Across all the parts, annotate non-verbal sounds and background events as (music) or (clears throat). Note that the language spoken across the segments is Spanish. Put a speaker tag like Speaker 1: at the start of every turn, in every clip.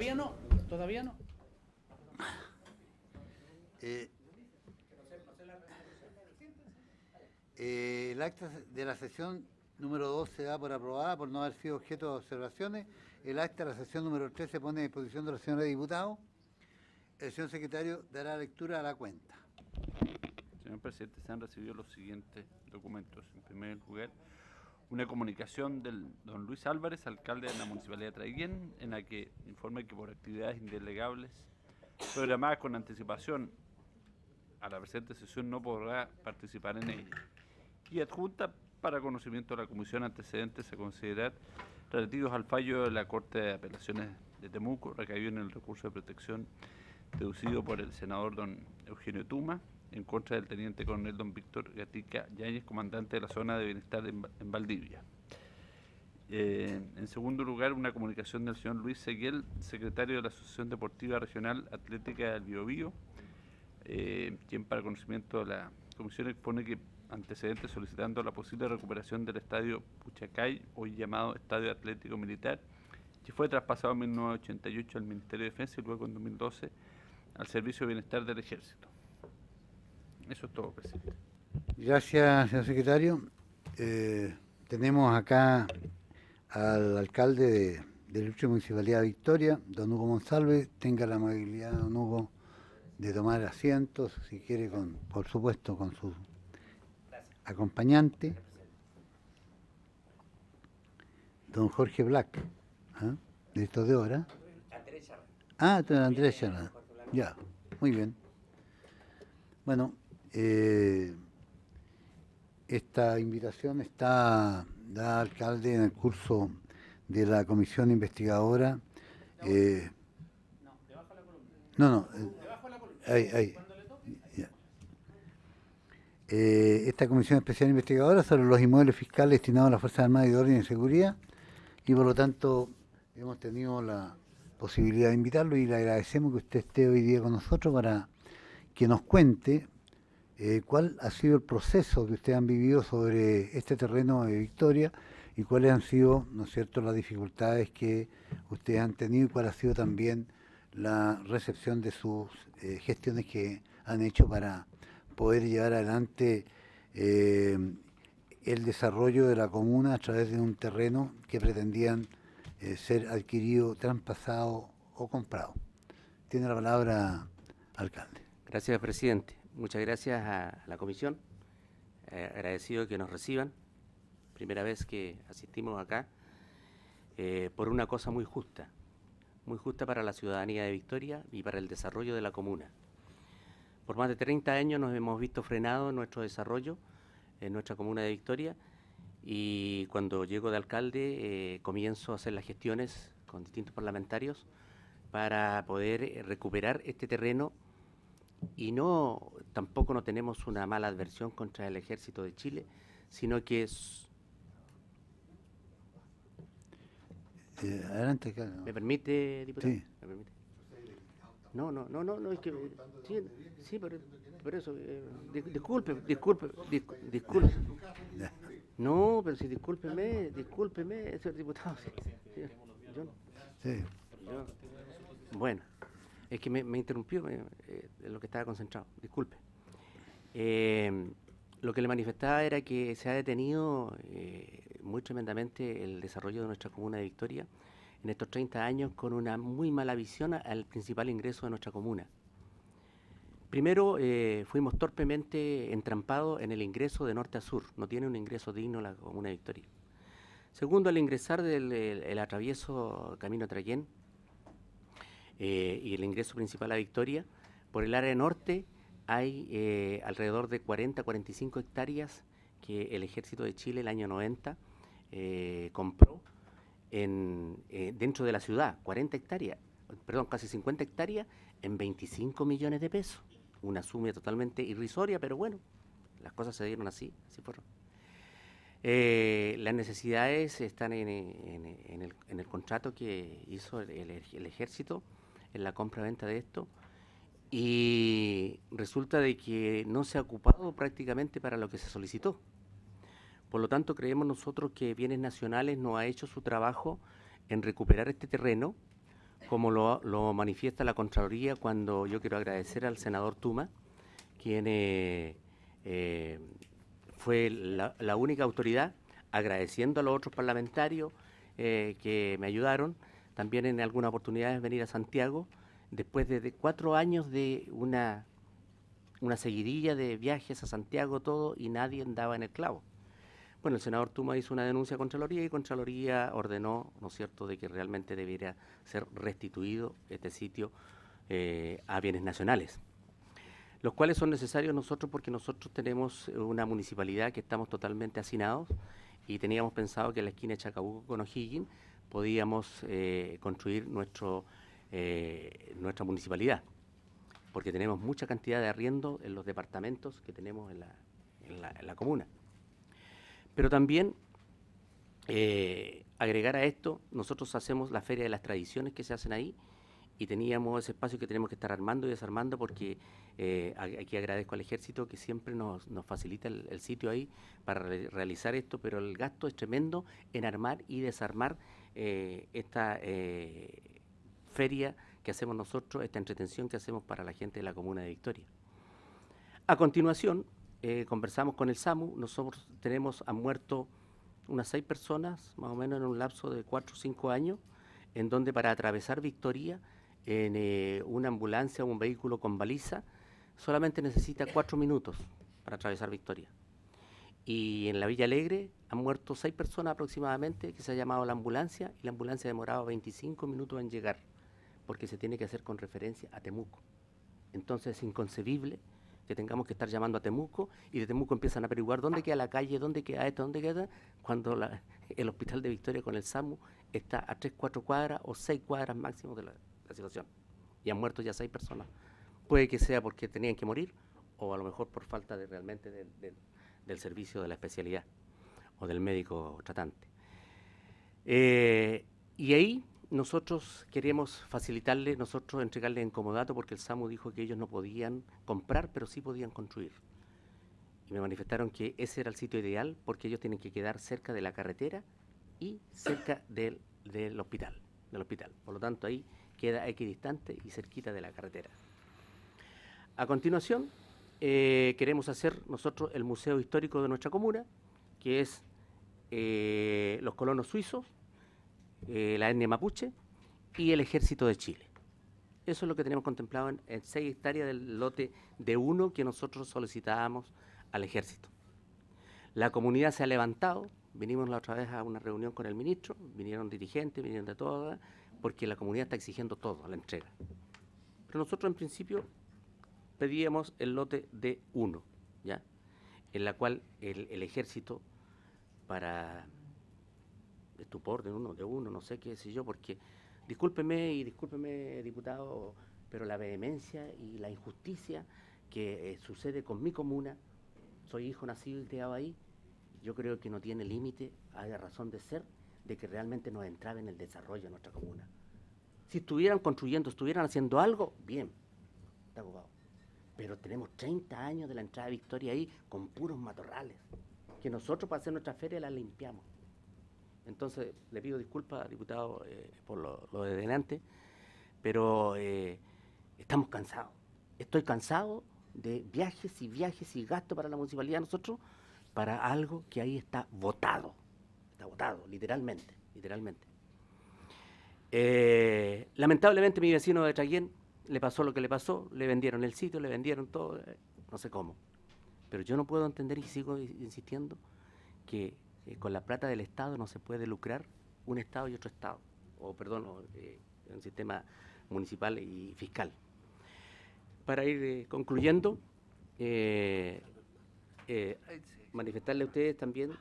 Speaker 1: Todavía no, todavía no.
Speaker 2: Eh, eh, el acta de la sesión número 2 se da por aprobada por no haber sido objeto de observaciones. El acta de la sesión número 3 se pone a disposición de los señores diputados. El señor secretario dará lectura a la cuenta.
Speaker 3: Señor presidente, se han recibido los siguientes documentos. En primer lugar, una comunicación del don Luis Álvarez, alcalde de la Municipalidad de Traiguén, en la que informa que por actividades indelegables programadas con anticipación a la presente sesión no podrá participar en ella. Y adjunta para conocimiento de la comisión antecedentes a considerar relativos al fallo de la Corte de Apelaciones de Temuco, recaído en el recurso de protección deducido por el senador don Eugenio Tuma, en contra del teniente coronel don Víctor Gatica Yáñez, comandante de la zona de bienestar en, en Valdivia. Eh, en segundo lugar, una comunicación del señor Luis Seguiel, secretario de la Asociación Deportiva Regional Atlética del Biobío, eh, quien para conocimiento de la comisión expone que antecedentes solicitando la posible recuperación del estadio Puchacay, hoy llamado Estadio Atlético Militar, que fue traspasado en 1988 al Ministerio de Defensa y luego en 2012 al Servicio de Bienestar del Ejército. Eso es todo, presidente.
Speaker 2: Gracias, señor secretario. Eh, tenemos acá al alcalde de, de la Ilustre Municipalidad de Victoria, don Hugo Monsalve. Tenga la amabilidad, don Hugo, de tomar asientos, si quiere, con, por supuesto, con su acompañante. Don Jorge Black, ¿ah? de obra. Ah, don Andrés Charla. Ya, muy bien. Bueno, eh, esta invitación está dada, alcalde, en el curso de la comisión investigadora. eh, no, no, eh, ahí, ahí. ya. Eh, esta comisión especial investigadora sobre los inmuebles fiscales destinados a las Fuerzas Armadas y de Orden y Seguridad y por lo tanto hemos tenido la posibilidad de invitarlo y le agradecemos que usted esté hoy día con nosotros para que nos cuente eh, cuál ha sido el proceso que ustedes han vivido sobre este terreno de Victoria y cuáles han sido, ¿no es cierto?, las dificultades que ustedes han tenido y cuál ha sido también la recepción de sus eh, gestiones que han hecho para poder llevar adelante eh, el desarrollo de la comuna a través de un terreno que pretendían ser adquirido, traspasado o comprado. Tiene la palabra, alcalde.
Speaker 4: Gracias, presidente. Muchas gracias a la comisión. Eh, agradecido que nos reciban. Primera vez que asistimos acá eh, por una cosa muy justa. Muy justa para la ciudadanía de Victoria y para el desarrollo de la comuna. Por más de 30 años nos hemos visto frenados en nuestro desarrollo en nuestra comuna de Victoria y cuando llego de alcalde eh, comienzo a hacer las gestiones con distintos parlamentarios para poder recuperar este terreno y no tampoco no tenemos una mala adversión contra el ejército de Chile, sino que es,
Speaker 2: Eh, adelante, alcalde.
Speaker 4: ¿me permite, diputado?
Speaker 2: Sí.
Speaker 4: ¿Me permite? No, no, no, no, no, es que sí, sí, por, por eso, eh, di- disculpe, disculpe, discu- disculpe. No, pero si discúlpeme, discúlpeme, señor diputado. sí, yo Bueno, es que me, me interrumpió eh, lo que estaba concentrado, disculpe. Eh, lo que le manifestaba era que se ha detenido eh, muy tremendamente el desarrollo de nuestra comuna de Victoria en estos 30 años con una muy mala visión al principal ingreso de nuestra comuna. Primero, eh, fuimos torpemente entrampados en el ingreso de norte a sur. No tiene un ingreso digno la comuna de Victoria. Segundo, al ingresar del el- atravieso Camino Traquén eh, y el ingreso principal a Victoria, por el área norte hay eh, alrededor de 40, 45 hectáreas que el ejército de Chile el año 90 eh, compró en, eh, dentro de la ciudad, 40 hectáreas, perdón, casi 50 hectáreas en 25 millones de pesos. Una suma totalmente irrisoria, pero bueno, las cosas se dieron así, así fueron. Las necesidades están en, el, contrato que hizo el ejército en la compra-venta de esto y resulta de que no se ha ocupado prácticamente para lo que se solicitó. Por lo tanto, creemos nosotros que Bienes Nacionales no ha hecho su trabajo en recuperar este terreno como lo, lo manifiesta la Contraloría cuando yo quiero agradecer al senador Tuma, quien eh, eh, fue la, única autoridad, agradeciendo a los otros parlamentarios eh, que me ayudaron, también en algunas oportunidades venir a Santiago, después de, cuatro años de una, una seguidilla de viajes a Santiago, todo, y nadie andaba en el clavo. Bueno, el senador Tuma hizo una denuncia a Contraloría y Contraloría ordenó, ¿no es cierto?, de que realmente debiera ser restituido este sitio eh, a bienes nacionales, los cuales son necesarios nosotros porque nosotros tenemos una municipalidad que estamos totalmente hacinados y teníamos pensado que en la esquina de Chacabuco con O'Higgins podíamos eh, construir nuestro, eh, nuestra municipalidad, porque tenemos mucha cantidad de arriendo en los departamentos que tenemos en la, en la, comuna. Pero también eh, agregar a esto, nosotros hacemos la Feria de las Tradiciones que se hacen ahí y teníamos ese espacio que tenemos que estar armando y desarmando porque eh, aquí agradezco al ejército que siempre nos, nos facilita el, sitio ahí para re realizar esto, pero el gasto es tremendo en armar y desarmar esta feria que hacemos nosotros, esta entretención que hacemos para la gente de la comuna de Victoria. A continuación, eh, conversamos con el SAMU, nosotros tenemos, han muerto unas seis personas, más o menos en un lapso de cuatro o cinco años, en donde para atravesar Victoria, en eh, una ambulancia o un vehículo con baliza, solamente necesita cuatro minutos para atravesar Victoria. Y en la Villa Alegre han muerto seis personas aproximadamente, que se ha llamado la ambulancia, y la ambulancia ha demorado 25 minutos en llegar, porque se tiene que hacer con referencia a Temuco. Entonces es inconcebible que tengamos que estar llamando a Temuco y de Temuco empiezan a averiguar dónde queda la calle, dónde queda esto, dónde queda, cuando (laughs) el hospital de Victoria con el SAMU está a 3, 4 cuadras o 6 cuadras máximo de la, situación. Y han muerto ya 6 personas. Puede que sea porque tenían que morir o a lo mejor por falta de realmente de, de, del servicio de la especialidad o del médico tratante. Eh, y ahí nosotros queremos facilitarle, nosotros entregarle en comodato porque el SAMU dijo que ellos no podían comprar, pero sí podían construir. Y me manifestaron que ese era el sitio ideal porque ellos tienen que quedar cerca de la carretera y cerca (coughs) del, del hospital, del hospital. Por lo tanto, ahí queda equidistante y cerquita de la carretera. A continuación, eh, queremos hacer nosotros el museo histórico de nuestra comuna, que es eh, los colonos suizos, eh, la etnia mapuche y el ejército de Chile. Eso es lo que tenemos contemplado en, en seis hectáreas del lote de uno que nosotros solicitábamos al ejército. La comunidad se ha levantado, vinimos la otra vez a una reunión con el ministro, vinieron dirigentes, vinieron de todas, porque la comunidad está exigiendo todo, la entrega. Pero nosotros en principio pedíamos el lote de uno, ¿ya? En la cual el ejército, para estupor de uno, de uno, no sé qué sé yo, porque discúlpeme y discúlpeme, diputado, pero la vehemencia y la injusticia que eh, sucede con mi comuna, soy hijo nacido y criado ahí, yo creo que no tiene límite, hay razón de ser, de que realmente nos entraba en el desarrollo de nuestra comuna. Si estuvieran construyendo, estuvieran haciendo algo, bien, está ocupado. Pero tenemos 30 años de la entrada de Victoria ahí con puros matorrales, que nosotros para hacer nuestra feria la limpiamos. Entonces, le pido disculpas, diputado, eh, por lo, de delante, pero eh, estamos cansados. Estoy cansado de viajes y viajes y gastos para la municipalidad nosotros para algo que ahí está votado. Está votado, literalmente, literalmente. Eh, lamentablemente mi vecino de Traguén le pasó lo que le pasó, le vendieron el sitio, le vendieron todo, no sé cómo. Pero yo no puedo entender y sigo insistiendo que eh, con la plata del Estado no se puede lucrar un Estado y otro Estado, o perdón, eh, un sistema municipal y fiscal. Para ir eh, concluyendo, manifestarle a ustedes también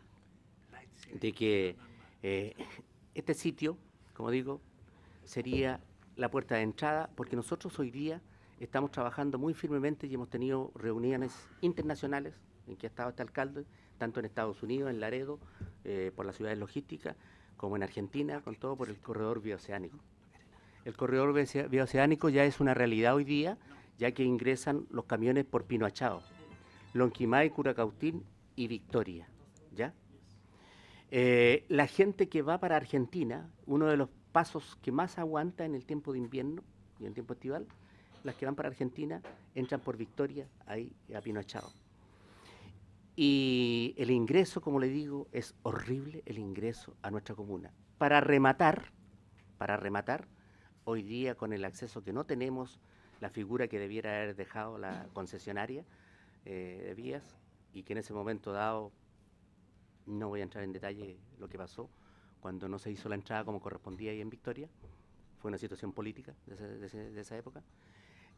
Speaker 4: de que este sitio, como digo, sería la puerta de entrada, porque nosotros hoy día estamos trabajando muy firmemente y hemos tenido reuniones internacionales en que ha estado este alcalde, tanto en Estados Unidos, en Laredo, eh, por las ciudades logísticas, como en Argentina, con todo por el corredor bioceánico. El corredor bioceánico ya es una realidad hoy día, ya que ingresan los camiones por Pinoachao, Lonquimay, Curacautín y Victoria. ¿ya? Eh, la gente que va para Argentina, uno de los pasos que más aguanta en el tiempo de invierno y en el tiempo estival, las que van para Argentina entran por Victoria, ahí a Pino Echado. Y el ingreso, como le digo, es horrible el ingreso a nuestra comuna. Para rematar, para rematar, hoy día con el acceso que no tenemos, la figura que debiera haber dejado la concesionaria eh, de vías y que en ese momento dado, no voy a entrar en detalle lo que pasó, cuando no se hizo la entrada como correspondía ahí en Victoria, fue una situación política de, ese- de esa época.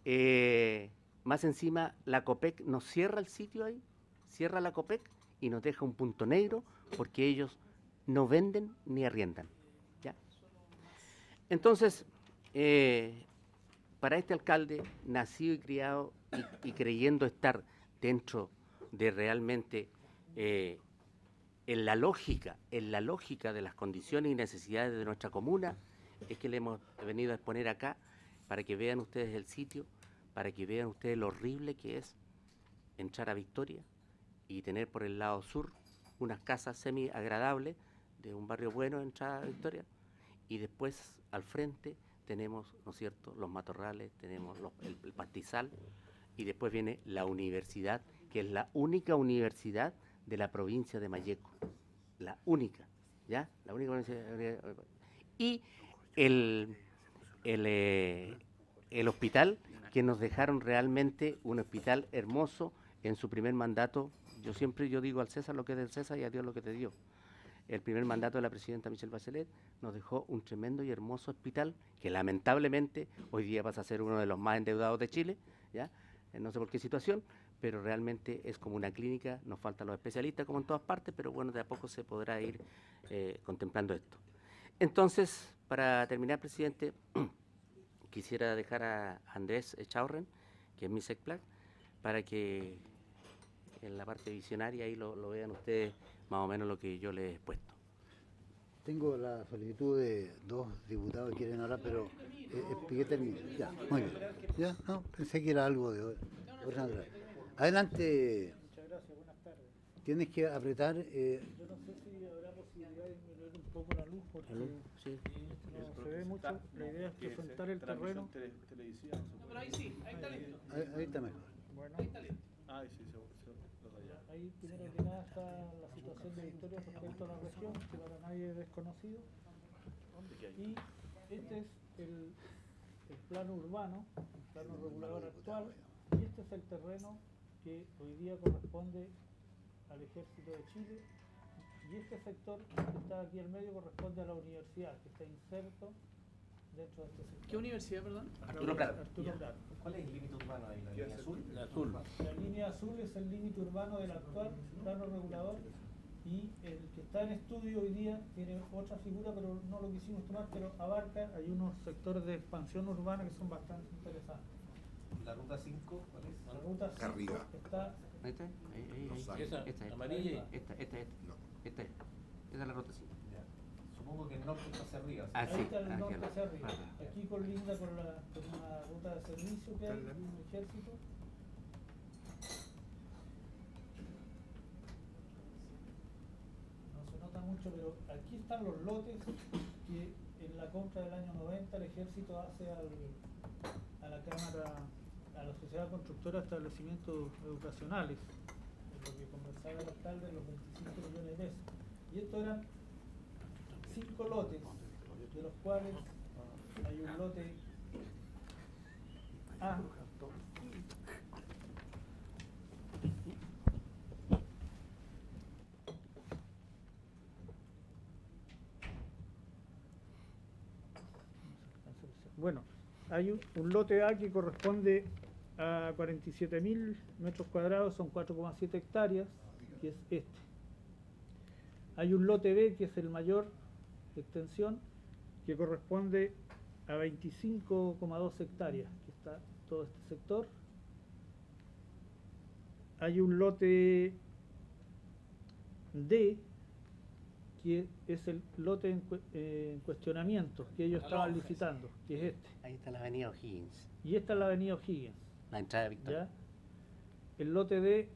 Speaker 4: Eh, más encima, la COPEC nos cierra el sitio ahí, cierra la COPEC y nos deja un punto negro porque ellos no venden ni arriendan. ¿ya? Entonces, eh, para este alcalde, nacido y criado y, creyendo estar dentro de realmente eh, en la lógica, en la lógica de las condiciones y necesidades de nuestra comuna, es que le hemos venido a exponer acá para que vean ustedes el sitio, para que vean ustedes lo horrible que es entrar a Victoria y tener por el lado sur unas casas semi agradables de un barrio bueno, entrar a Victoria, y después al frente tenemos, ¿no es cierto?, los matorrales, tenemos el, el pastizal, y después viene la universidad, que es la única universidad de la provincia de Mayeco, la única, ¿ya? La única universidad. Y el, el, eh, el hospital, que nos dejaron realmente un hospital hermoso en su primer mandato. Yo siempre yo digo al César lo que es del César y a Dios lo que te dio. El primer mandato de la presidenta Michelle Bachelet nos dejó un tremendo y hermoso hospital que lamentablemente hoy día pasa a ser uno de los más endeudados de Chile, ¿ya? Eh, no sé por qué situación, pero realmente es como una clínica, nos faltan los especialistas como en todas partes, pero bueno, de a poco se podrá ir eh, contemplando esto. Entonces, para terminar, presidente, (clears throat) quisiera dejar a Andrés Echaurren, que es mi SECPLAC, para que en la parte visionaria ahí lo, lo vean ustedes más o menos lo que yo les he expuesto.
Speaker 2: Tengo la solicitud de dos diputados que quieren hablar, pero eh, expliqué termino. Ya, muy bien. Ya, no, pensé que era algo de otra. Adelante.
Speaker 1: Muchas gracias, buenas tardes.
Speaker 2: Tienes que apretar. eh,
Speaker 1: Yo no sé si habrá posibilidad de disminuir un poco la luz porque
Speaker 4: Sí.
Speaker 1: no se ve mucho. La idea es presentar el terreno.
Speaker 5: No, pero ahí sí, ahí está listo.
Speaker 2: ahí, ahí está mejor.
Speaker 1: Bueno,
Speaker 5: Ahí está listo.
Speaker 6: Ah, sí, se, se, los de allá.
Speaker 1: Ahí primero que nada está la situación de Victoria respecto a la región, que para nadie es desconocido. Y este es el, el plano urbano, el plano regulador actual, y este es el terreno que hoy día corresponde al Ejército de Chile. Y este sector que está aquí al medio corresponde a la universidad, que está inserto dentro de este sector.
Speaker 5: ¿Qué universidad, perdón?
Speaker 4: Arturo Prat.
Speaker 1: Arturo Prat.
Speaker 7: ¿Cuál es el límite urbano ahí? ¿La línea azul?
Speaker 3: Azul.
Speaker 1: La línea azul es el límite urbano del actual plano regulador y el que está en estudio hoy día tiene otra figura, pero no lo quisimos tomar, pero abarca, hay unos sectores de expansión urbana que son bastante interesantes.
Speaker 7: ¿La ruta 5? ¿Cuál es?
Speaker 1: La ruta
Speaker 8: Acá arriba.
Speaker 1: está,
Speaker 4: ahí, ahí, ahí.
Speaker 8: saques.
Speaker 4: Esta, esta,
Speaker 5: amarilla.
Speaker 4: esta, esta, esta,
Speaker 8: No.
Speaker 4: esta, esta es la ruta 5.
Speaker 7: Supongo que el norte está hacia arriba. ¿sí?
Speaker 4: Ah,
Speaker 1: ahí está el norte hacia arriba.
Speaker 4: ah,
Speaker 1: Aquí colinda con, la, con una ruta de servicio que hay, un ejército. no se nota mucho, pero aquí están los lotes que en la compra del año 90 el ejército hace al, a la Cámara, a la Sociedad Constructora de Establecimientos Educacionales, en lo que conversaba el alcalde de los 25 millones de pesos. Y estos eran cinco lotes, de los cuales hay un lote A, Bueno, hay un, un lote A que corresponde a 47.000 metros cuadrados, son 4,7 hectáreas, que es este. Hay un lote B que es el mayor de extensión, que corresponde a 25,2 hectáreas, que está todo este sector. Hay un lote D, que es el lote en, eh, en cuestionamiento, que ellos estaban licitando, que es este.
Speaker 4: Ahí está la avenida O'Higgins,
Speaker 1: Y esta es la avenida O'Higgins.
Speaker 4: la entrada de Victoria.
Speaker 1: ¿ya? El lote D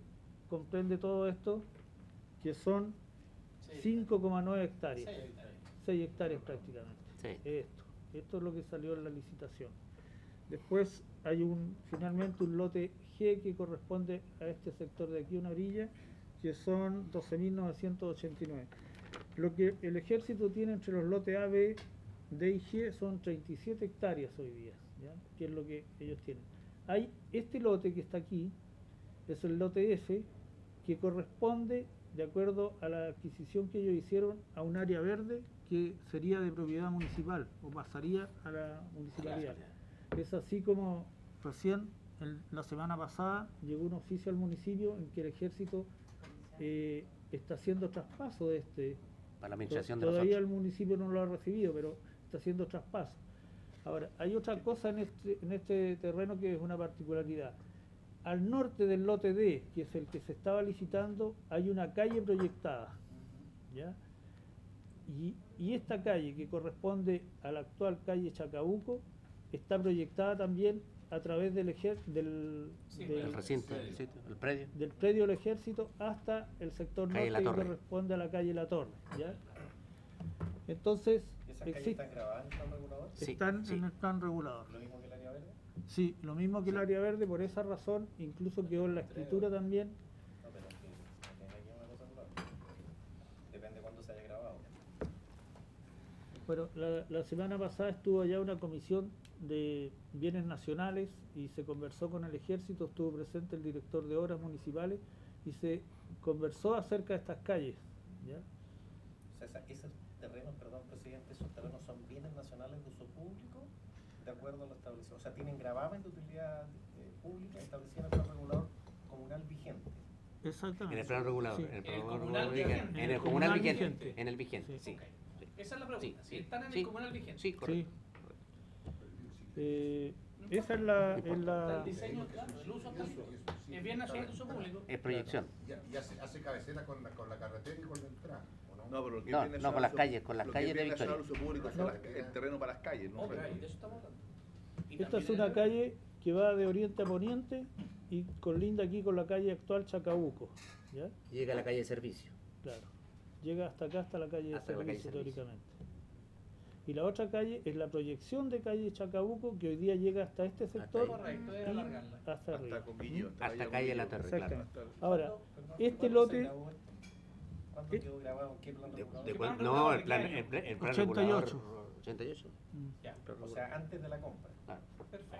Speaker 1: comprende todo esto, que son 5,9 hectáreas. 6 hectáreas prácticamente.
Speaker 4: Sí.
Speaker 1: Esto. Esto es lo que salió en la licitación. Después hay un finalmente un lote G que corresponde a este sector de aquí, una orilla, que son 12.989. Lo que el ejército tiene entre los lotes A, B, D y G son 37 hectáreas hoy día, ¿ya? que es lo que ellos tienen. Hay este lote que está aquí, es el lote F, que corresponde, de acuerdo a la adquisición que ellos hicieron, a un área verde que sería de propiedad municipal o pasaría a la municipalidad. Es así como recién el- la semana pasada llegó un oficio al municipio en que el ejército eh, está haciendo traspaso de este.
Speaker 4: Para la administración de
Speaker 1: Todavía el municipio no lo ha recibido, pero está haciendo traspaso. Ahora, hay otra cosa en este, en este terreno que es una particularidad. Al norte del lote D, que es el que se estaba licitando, hay una calle proyectada. ¿ya? Y, y esta calle, que corresponde a la actual calle Chacabuco, está proyectada también a través del, ejer- del,
Speaker 5: Sí,
Speaker 1: del-
Speaker 4: El recinto, el sitio, el predio.
Speaker 1: del predio del ejército hasta el sector
Speaker 4: Calle
Speaker 1: norte que corresponde a la calle La Torre. ¿ya? Entonces,
Speaker 7: ¿Y esas calles están grabadas en el plan regulador?
Speaker 4: Sí,
Speaker 1: están
Speaker 4: sí.
Speaker 1: en el plan regulador.
Speaker 7: ¿Lo mismo que el área verde?
Speaker 1: Sí, lo mismo que el área verde, por esa razón, incluso quedó en la escritura también.
Speaker 7: No, pero es que no tiene aquí una cosa clara. Depende de cuándo se haya grabado.
Speaker 1: Bueno, la, la semana pasada estuvo allá una comisión de bienes nacionales y se conversó con el ejército, estuvo presente el director de obras municipales y se conversó acerca de estas calles. ¿ya?
Speaker 7: O sea, esos terrenos, perdón, presidente, esos terrenos son bienes nacionales de uso público de acuerdo a lo establecido. O sea, tienen gravamen de utilidad eh, pública establecido en el plan regulador comunal vigente.
Speaker 1: Exactamente.
Speaker 4: En el plan regulador.
Speaker 1: Sí.
Speaker 4: En el
Speaker 5: comunal
Speaker 4: regulador vigente. En el comunal vigente.
Speaker 1: vigente.
Speaker 4: En el vigente,
Speaker 1: Sí.
Speaker 4: sí.
Speaker 5: Esa es la pregunta.
Speaker 4: Sí,
Speaker 5: Si están en
Speaker 4: sí.
Speaker 5: el comunal vigente.
Speaker 4: Sí, correcto.
Speaker 1: Eh, esa es la, es la-
Speaker 5: El diseño, claro, el uso actual. Es bien nacional de uso público.
Speaker 4: Es proyección.
Speaker 8: Ya se hace cabecera con la, con la carretera y con la entrada. ¿o no?
Speaker 6: No, pero lo que
Speaker 4: No, no, con las
Speaker 6: uso-
Speaker 4: calles, con las
Speaker 6: lo que
Speaker 4: calles
Speaker 6: es
Speaker 4: de Victoria.
Speaker 6: uso público,
Speaker 1: No.
Speaker 6: las- el terreno para las calles, ¿no?
Speaker 5: Ok, de eso estamos hablando. Y
Speaker 1: esta es
Speaker 5: también
Speaker 1: una
Speaker 5: el-
Speaker 1: calle que va de oriente a poniente y colinda aquí con la calle actual Chacabuco. ¿ya?
Speaker 4: Llega a la calle de servicio.
Speaker 1: Claro. Llega hasta acá, hasta la calle de
Speaker 4: Hasta la calle
Speaker 1: servicio, teóricamente. Y la otra calle es la proyección de calle Chacabuco que hoy día llega hasta este sector
Speaker 5: es
Speaker 1: y
Speaker 5: alargarla.
Speaker 1: hasta arriba.
Speaker 6: Hasta Coquillo.
Speaker 4: Hasta calle La. Torre, claro.
Speaker 1: Ahora,
Speaker 7: ¿Cuándo-
Speaker 1: este lote, Eh,
Speaker 7: quedó grabado? ¿En qué plan
Speaker 4: De- no, el plan, el, plan- el plan
Speaker 1: 88.
Speaker 4: regulador, 88.
Speaker 1: mm,
Speaker 5: Ya,
Speaker 7: O sea, antes de la compra.
Speaker 4: Claro.
Speaker 5: perfecto.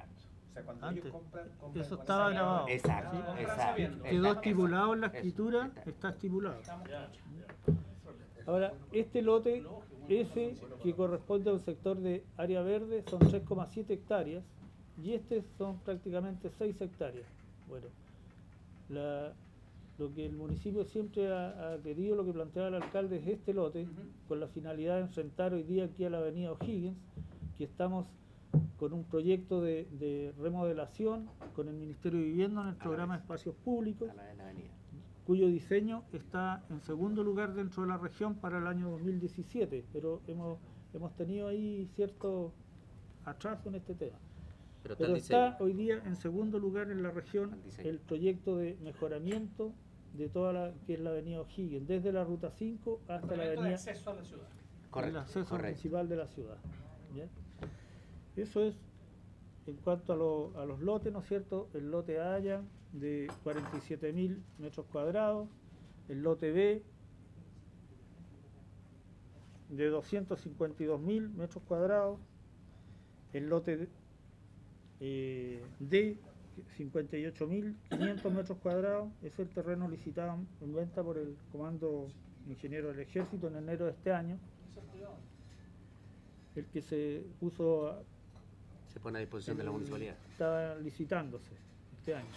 Speaker 7: O sea, cuando
Speaker 1: Antes.
Speaker 7: ellos compran, compran
Speaker 1: Eso
Speaker 7: con
Speaker 1: estaba grabado.
Speaker 4: Exacto.
Speaker 5: Sabiendo.
Speaker 1: quedó
Speaker 4: exacto.
Speaker 1: estipulado en la escritura,
Speaker 4: está.
Speaker 1: está estipulado. Ahora, este lote F, que corresponde a un sector de área verde, son 3,7 hectáreas y este son prácticamente 6 hectáreas. Bueno, la- lo que el municipio siempre ha, ha querido, lo que planteaba el alcalde es este lote, con la finalidad de enfrentar hoy día aquí a la avenida O'Higgins, que estamos con un proyecto de, de remodelación con el Ministerio de Vivienda en el
Speaker 4: la
Speaker 1: programa. Espacios Públicos
Speaker 4: A la de la avenida.
Speaker 1: Cuyo diseño está en segundo lugar dentro de la región para el año 2017, pero hemos, hemos tenido ahí cierto atraso en este tema.
Speaker 4: Pero está
Speaker 1: Pero
Speaker 4: el
Speaker 1: está hoy día en segundo lugar en la región
Speaker 4: El
Speaker 1: el proyecto de mejoramiento de toda la que es la avenida O'Higgins, desde la ruta 5 hasta la avenida
Speaker 5: acceso a la ciudad.
Speaker 1: el
Speaker 4: Correcto,
Speaker 1: acceso
Speaker 4: correcto.
Speaker 1: principal de la ciudad. ¿ya? Eso es en cuanto a, lo- a los lotes, ¿no es cierto? El lote A ya de 47.000 metros cuadrados, el lote B de 252.000 metros cuadrados, el lote eh, D 58.500 metros cuadrados, es el terreno licitado en venta por el Comando Ingeniero del Ejército en enero de este año, el que se puso,
Speaker 4: Se pone a disposición de la
Speaker 1: el-
Speaker 4: municipalidad.
Speaker 1: está licitándose este año.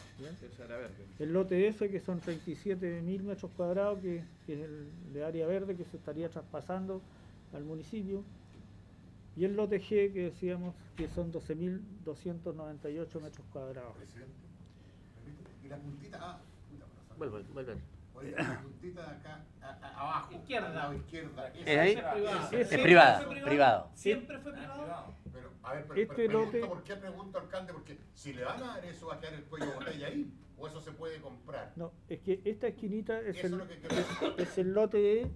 Speaker 1: El lote F, que son 37.000 metros cuadrados, que, que es el de área verde, que se estaría traspasando al municipio. Y el lote G, que decíamos que son 12.298 metros cuadrados.
Speaker 8: Y la puntita, ah, puta.
Speaker 4: Vuelve, vuelve.
Speaker 8: Oye, la puntita de acá, a- a- abajo.
Speaker 5: Izquierda.
Speaker 8: al lado izquierda.
Speaker 4: ¿Es ahí?
Speaker 5: Ese es privado.
Speaker 1: Ese-
Speaker 4: Es
Speaker 1: Ese-
Speaker 4: privado,
Speaker 5: ¿Fue
Speaker 4: privado.
Speaker 5: Siempre fue privado.
Speaker 8: A ver, pero,
Speaker 1: Este
Speaker 8: pero pregunto,
Speaker 1: lote-
Speaker 8: ¿por qué pregunto, alcalde? Porque si le van a dar eso, va a quedar el cuello de botella ahí. O eso se puede comprar.
Speaker 1: No, es que esta esquinita es el,
Speaker 8: es
Speaker 1: es el lote E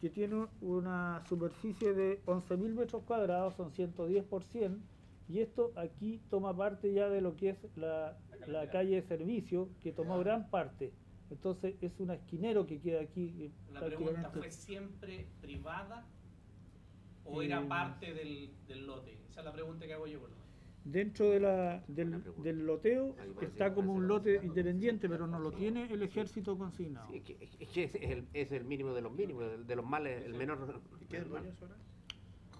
Speaker 1: que tiene una superficie de 11.000 metros cuadrados, son 110 por 100, y esto aquí toma parte ya de lo que es la, la calle de servicio, que tomó gran parte. Entonces es un esquinero que queda aquí eh,
Speaker 5: La pregunta fue siempre privada o era
Speaker 1: Eh,
Speaker 5: parte del, del lote. Esa es la pregunta que hago yo. por lo menos.
Speaker 1: Dentro de la, del, del loteo está como un lote independiente, pero no lo tiene el ejército consignado.
Speaker 4: Sí, es que, es que es, el, es el mínimo de los mínimos, de, los males, el menor.
Speaker 6: ¿Y qué es dueño ahora?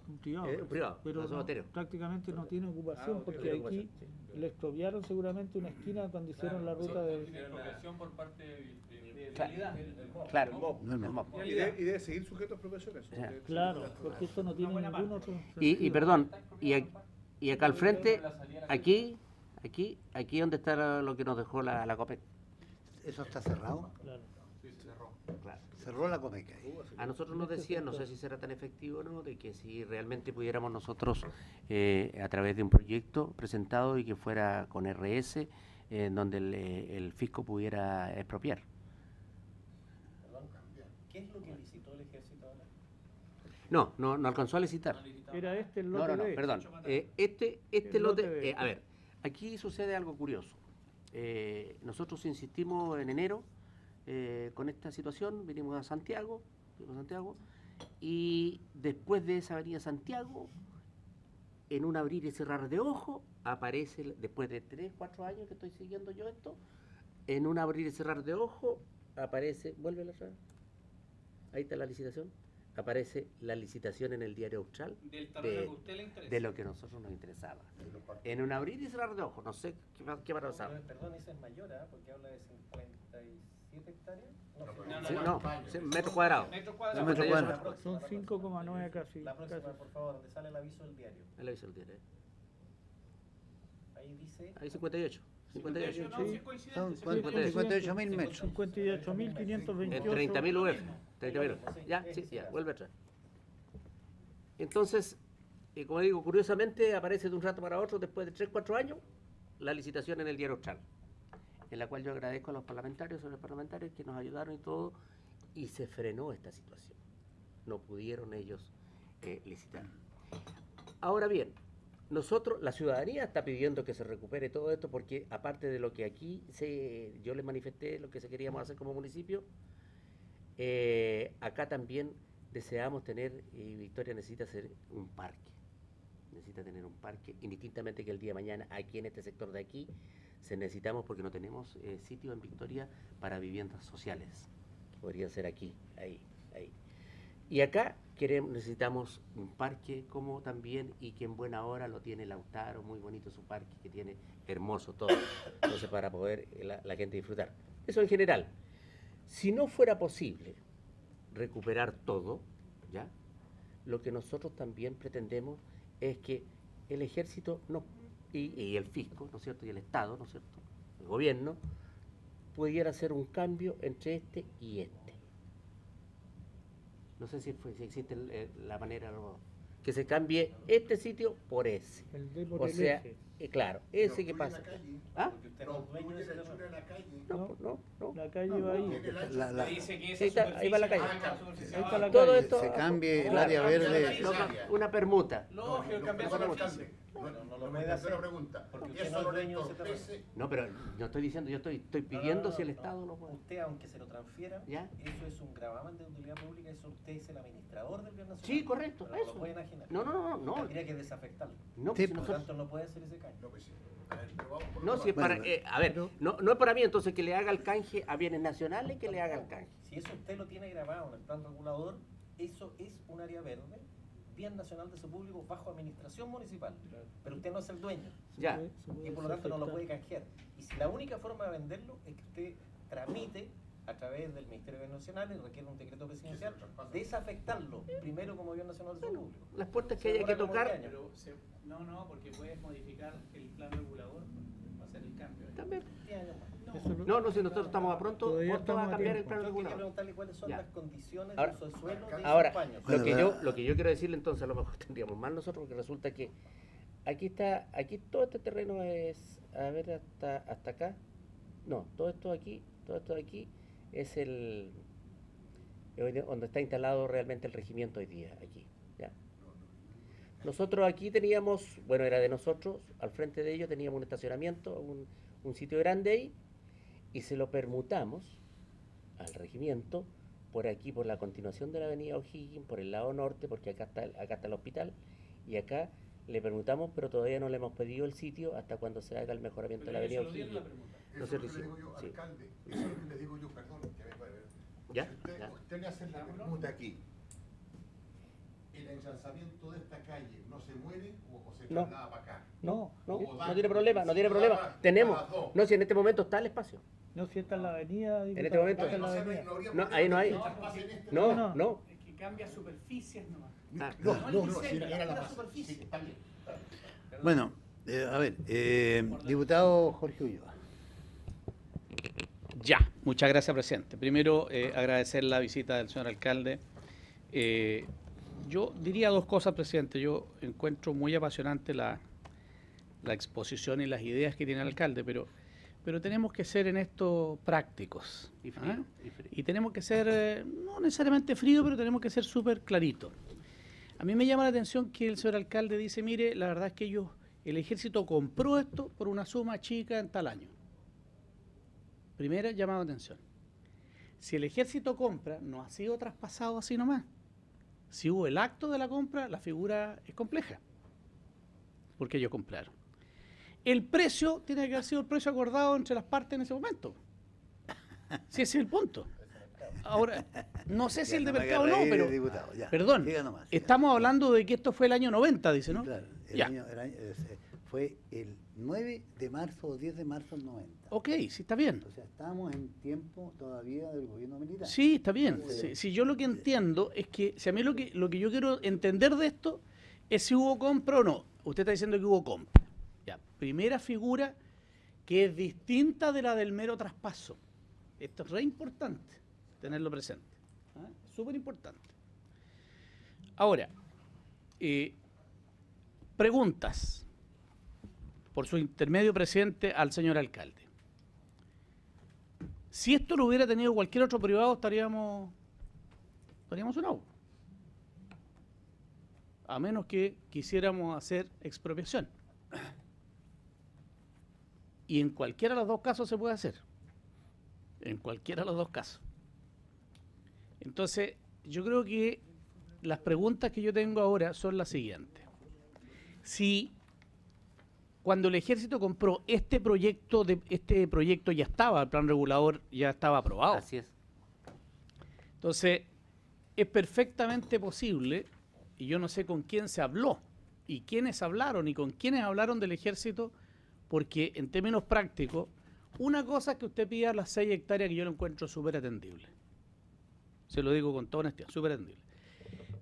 Speaker 1: Un privado,
Speaker 4: Eh, un privado,
Speaker 1: pero
Speaker 4: no
Speaker 1: prácticamente no tiene ocupación
Speaker 6: ok,
Speaker 1: porque
Speaker 4: tiene
Speaker 1: aquí
Speaker 4: ocupación,
Speaker 1: le expropiaron seguramente una esquina cuando hicieron la ruta de...
Speaker 9: expropiación por parte de, de-
Speaker 4: Claro.
Speaker 9: del- del MOB.
Speaker 4: Claro,
Speaker 6: El MOB.
Speaker 2: No, no.
Speaker 4: el MOB.
Speaker 6: Y debe, y debe seguir sujeto a expropiación eso.
Speaker 4: Ya.
Speaker 6: Debe-
Speaker 1: Claro, porque esto no tiene ningún otro
Speaker 4: Y, perdón, y, ac- y acá al frente, aquí, aquí, aquí donde está lo que nos dejó la, la COPEC.
Speaker 2: ¿Eso está cerrado?
Speaker 1: Claro.
Speaker 4: Claro.
Speaker 2: Cerró la comeca.
Speaker 4: A nosotros nos
Speaker 1: Este
Speaker 4: decían, no sé si será tan efectivo o no, de que si realmente pudiéramos nosotros, eh, a través de un proyecto presentado y que fuera con RS, eh, en donde el, eh, el fisco pudiera expropiar.
Speaker 7: Perdón, ¿Qué es lo que licitó el ejército ahora?
Speaker 4: No, no, no alcanzó a licitar.
Speaker 1: Era este el
Speaker 4: No,
Speaker 1: lote
Speaker 4: no, no,
Speaker 1: B.
Speaker 4: perdón. Eh, este este
Speaker 1: El lote
Speaker 4: lote, eh, a ver, aquí sucede algo curioso. Eh, nosotros insistimos en enero eh, con esta situación, vinimos a Santiago, vinimos a Santiago, y después de esa avenida Santiago, en un abrir y cerrar de ojo, aparece, después de 3, 4 años que estoy siguiendo yo esto, en un abrir y cerrar de ojo, aparece, vuelve la ahí está la licitación, aparece la licitación en el diario Austral
Speaker 5: Del terreno
Speaker 4: de-
Speaker 5: que a usted le interesa.
Speaker 4: de lo que a nosotros nos interesaba. En un abrir y cerrar de ojos, no sé qué, va- qué va a pasar.
Speaker 7: Perdón, esa es mayor, ¿ah? Porque habla de 57 hectáreas. No,
Speaker 8: No,
Speaker 7: sí.
Speaker 8: pero-
Speaker 5: No,
Speaker 4: Sí,
Speaker 5: no,
Speaker 4: no, sí, metro cuadrado.
Speaker 5: Metro cuadrado.
Speaker 4: metro
Speaker 1: Son
Speaker 7: la próxima.
Speaker 1: 5,9 casi.
Speaker 7: La próxima,
Speaker 1: casi.
Speaker 7: por favor, donde sale el aviso del diario.
Speaker 4: Ahí lo hizo el diario.
Speaker 7: Ahí dice.
Speaker 4: Ahí 58. 58.
Speaker 5: no,
Speaker 1: sí.
Speaker 5: sí, coincidente,
Speaker 2: Son 58 metros.
Speaker 1: 58.528.
Speaker 4: En 30.000 UF. 30.000 UF. Ya, sí, ya, vuelve atrás. Entonces, eh, como digo, curiosamente aparece de un rato para otro, después de 3, 4 años, la licitación en el diario Austral, en la cual yo agradezco a los parlamentarios, a los parlamentarios que nos ayudaron y todo, y se frenó esta situación. No pudieron ellos eh, licitar. Ahora bien, nosotros, la ciudadanía está pidiendo que se recupere todo esto porque aparte de lo que aquí se, yo les manifesté, lo que se queríamos hacer como municipio, eh, acá también deseamos tener, y Victoria necesita hacer un parque. Necesita tener un parque, indistintamente que el día de mañana aquí en este sector de aquí se necesitamos porque no tenemos eh, sitio en Victoria para viviendas sociales. Podría ser aquí, ahí, ahí. Y acá queremos, necesitamos un parque como también, y que en buena hora lo tiene Lautaro, muy bonito su parque, que tiene hermoso todo. Entonces, para poder eh, la, la gente disfrutar. Eso en general. Si no fuera posible recuperar todo, ¿ya? Lo que nosotros también pretendemos es que el ejército y, el fisco, ¿no es cierto? Y el Estado, ¿no es cierto? El gobierno, pudiera hacer un cambio entre este y este. No sé si, existe el- la manera que se cambie este sitio por ese.
Speaker 1: El
Speaker 4: O
Speaker 1: el
Speaker 4: sea,
Speaker 1: eje.
Speaker 4: eh, claro, ese
Speaker 8: No
Speaker 4: que pasa.
Speaker 8: la calle.
Speaker 4: ¿Ah?
Speaker 8: No,
Speaker 7: no ese
Speaker 8: la calle.
Speaker 4: No,
Speaker 1: No.
Speaker 4: pues no, no.
Speaker 1: La calle va ahí.
Speaker 8: La-
Speaker 2: La- la-
Speaker 5: Dice que
Speaker 4: Ahí está, ahí va la calle.
Speaker 5: superficie-
Speaker 1: Ahí está la
Speaker 4: Todo
Speaker 1: calle.
Speaker 4: esto.
Speaker 2: Se cambie el área verde.
Speaker 4: no, una permuta.
Speaker 5: Lógico,
Speaker 8: No,
Speaker 5: cambiar
Speaker 8: no, no, alcalde,
Speaker 7: No, no lo
Speaker 8: no me
Speaker 7: hacer,
Speaker 8: hacer la pregunta.
Speaker 7: porque usted
Speaker 8: Eso
Speaker 7: no es
Speaker 8: no
Speaker 7: dueño de ese.
Speaker 4: No, pero no estoy diciendo, yo estoy, estoy pidiendo si el Estado lo puede.
Speaker 7: Usted, aunque se lo transfiera,
Speaker 4: ¿Ya?
Speaker 7: eso es un gravamen de utilidad pública, eso usted es el administrador del bien nacional.
Speaker 4: Sí, correcto,
Speaker 7: Pero no
Speaker 4: eso.
Speaker 7: lo puede enajenar.
Speaker 4: No, no, no, no.
Speaker 7: Tendría que desafectarlo.
Speaker 4: No,
Speaker 2: Sí,
Speaker 4: si
Speaker 7: Por lo tanto, no puede hacer ese caño.
Speaker 8: No, pues sí.
Speaker 4: No, si es para,
Speaker 2: Bueno,
Speaker 4: eh, a ver, no, no es para mí, entonces que le haga el canje a bienes nacionales, que le haga el canje.
Speaker 7: Si eso usted lo tiene grabado en el plan regulador, eso es un área verde, bien nacional de su público bajo administración municipal. Pero usted no es el dueño
Speaker 4: Ya.
Speaker 1: puede- se puede
Speaker 7: y por lo tanto no lo puede canjear. Y si la única forma de venderlo es que usted tramite a través del Ministerio de Bienes Nacionales, requiere un decreto presidencial, desafectarlo primero como bien nacional de su
Speaker 4: Bueno,
Speaker 7: público.
Speaker 4: las puertas que haya que tocar,
Speaker 7: 10 años.
Speaker 5: Pero se- no, no, porque puedes modificar el plan regulador para hacer el cambio. ¿eh?
Speaker 4: también.
Speaker 7: 10 años más.
Speaker 1: Eso lo-
Speaker 4: No, no, si nosotros estamos a pronto,
Speaker 1: Todavía
Speaker 4: pronto va a cambiar el plan
Speaker 7: Yo quería
Speaker 4: regulador.
Speaker 7: preguntarle cuáles son
Speaker 4: Ya.
Speaker 7: las condiciones
Speaker 4: Ahora-
Speaker 7: de uso de suelo de
Speaker 4: Ahora, lo que, yo, lo que yo quiero decirle entonces, a lo mejor (laughs) tendríamos mal nosotros, porque resulta que aquí está, aquí todo este terreno es, a ver, hasta, hasta acá, no, todo esto aquí, todo esto de aquí es el, donde está instalado realmente el regimiento hoy día, aquí. ¿ya? Nosotros aquí teníamos, bueno, era de nosotros, al frente de ellos teníamos un estacionamiento, un, un sitio grande ahí, y se lo permutamos al regimiento por aquí, por la continuación de la avenida O'Higgins, por el lado norte, porque acá está, el- acá está el hospital, y acá le permutamos, pero todavía no le hemos pedido el sitio hasta cuando se haga el mejoramiento de la avenida O'Higgins. No
Speaker 8: Eso
Speaker 4: se
Speaker 8: lo digo yo,
Speaker 4: sí.
Speaker 8: alcalde. Eso es lo que le digo yo, perdón. que me puede ver.
Speaker 4: ¿Ya?
Speaker 8: Si usted,
Speaker 4: Ya.
Speaker 8: usted le hace la pregunta aquí. ¿El ensalzamiento de esta calle no se muere o, se
Speaker 4: No.
Speaker 8: traslada para acá?
Speaker 4: No, no, no tiene problema, no tiene
Speaker 8: si
Speaker 4: problema.
Speaker 8: da-
Speaker 4: Tenemos,
Speaker 8: las dos.
Speaker 4: no, si en este momento está el espacio.
Speaker 1: No, si está en la avenida.
Speaker 4: En este momento-
Speaker 8: no
Speaker 4: ahí no hay.
Speaker 8: este
Speaker 4: No,
Speaker 1: No,
Speaker 4: no.
Speaker 5: Es que cambia superficies nomás.
Speaker 4: Ah,
Speaker 8: No,
Speaker 5: No,
Speaker 8: era,
Speaker 5: la superficie.
Speaker 8: Sí, está bien.
Speaker 2: Bueno, eh, a ver, eh, diputado Jorge Ulloa.
Speaker 10: Ya, muchas gracias, presidente. Primero, eh, agradecer la visita del señor alcalde. Eh, yo diría dos cosas, presidente. Yo encuentro muy apasionante la, la exposición y las ideas que tiene el alcalde, pero, pero tenemos que ser en esto prácticos.
Speaker 4: Y
Speaker 10: ¿ah?
Speaker 4: frío, y frío.
Speaker 10: Y tenemos que ser, eh, no necesariamente frío, pero tenemos que ser súper claritos. A mí me llama la atención que el señor alcalde dice, mire, la verdad es que ellos, el ejército compró esto por una suma chica en tal año. Primera llamada de atención. Si el ejército compra, no ha sido traspasado así nomás. Si hubo el acto de la compra, la figura es compleja. Porque ellos compraron. El precio tiene que haber sido el precio acordado entre las partes en ese momento. (laughs) Si ese es el punto. Ahora, no sé si
Speaker 2: Ya,
Speaker 10: el de
Speaker 2: no
Speaker 10: mercado o no, pero.
Speaker 2: diputado, ya.
Speaker 10: Perdón,
Speaker 2: Siga nomás, siga.
Speaker 10: estamos hablando de que esto fue el año 90, dice, ¿no?
Speaker 2: Claro, el
Speaker 10: Ya.
Speaker 2: año- el año- eh, fue el 9 de marzo o 10 de marzo del 90.
Speaker 10: Ok, sí, está bien.
Speaker 2: O sea, estamos en tiempo todavía del gobierno militar.
Speaker 10: Sí, está bien.
Speaker 2: Sí.
Speaker 10: Si yo lo que entiendo es que, si a mí lo que, lo que yo quiero entender de esto es si hubo compra o no. Usted está diciendo que hubo compra. Primera figura que es distinta de la del mero traspaso. Esto es re importante tenerlo presente. ¿ah? Súper importante. Ahora, eh, preguntas por su intermedio presidente al señor alcalde. Si esto lo hubiera tenido cualquier otro privado, estaríamos, estaríamos sonados. A menos que quisiéramos hacer expropiación. Y en cualquiera de los dos casos se puede hacer. En cualquiera de los dos casos. Entonces, yo creo que las preguntas que yo tengo ahora son las siguientes. Si cuando el ejército compró este proyecto, de, este proyecto ya estaba, el plan regulador ya estaba aprobado.
Speaker 4: Así es.
Speaker 10: Entonces, es perfectamente posible, y yo no sé con quién se habló, y quiénes hablaron, y con quiénes hablaron del ejército, porque en términos prácticos, una cosa es que usted pida las 6 hectáreas que yo lo encuentro súper atendible. Se lo digo con toda honestidad, súper atendible.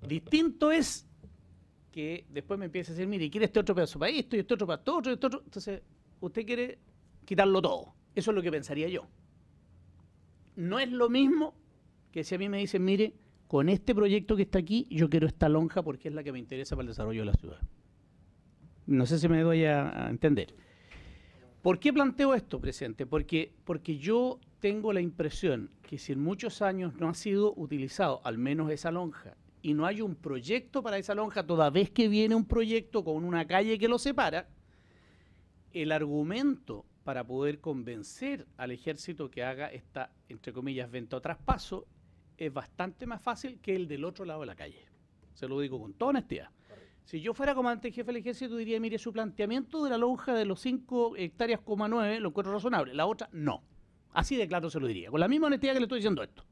Speaker 10: Distinto es que después me empiece a decir, mire, quiere este otro pedazo para esto, y este otro para esto y este otro. Entonces, usted quiere quitarlo todo. Eso es lo que pensaría yo. No es lo mismo que si a mí me dicen, mire, con este proyecto que está aquí, yo quiero esta lonja porque es la que me interesa para el desarrollo de la ciudad. No sé si me doy a, a entender. ¿Por qué planteo esto, presidente? Porque, porque yo tengo la impresión que si en muchos años no ha sido utilizado, al menos esa lonja, y no hay un proyecto para esa lonja, toda vez que viene un proyecto con una calle que lo separa, el argumento para poder convencer al ejército que haga esta, entre comillas, venta o traspaso, es bastante más fácil que el del otro lado de la calle. Se lo digo con toda honestidad. Si yo fuera comandante jefe del ejército, diría, mire, su planteamiento de la lonja de los 5 hectáreas, coma 9, lo encuentro razonable. La otra, no. Así de claro se lo diría, con la misma honestidad que le estoy diciendo esto.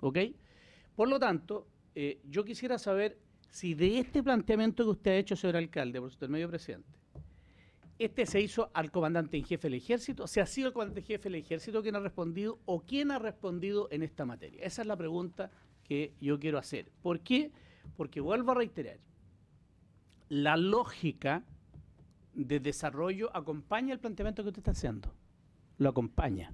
Speaker 10: ¿Ok? Por lo tanto, eh, yo quisiera saber si de este planteamiento que usted ha hecho, señor alcalde, por su intermedio presidente, este se hizo al comandante en jefe del ejército, se ha sido el comandante en jefe del ejército quien ha respondido o quién ha respondido en esta materia. Esa es la pregunta que yo quiero hacer. ¿Por qué? Porque vuelvo a reiterar, la lógica de desarrollo acompaña el planteamiento que usted está haciendo. Lo acompaña.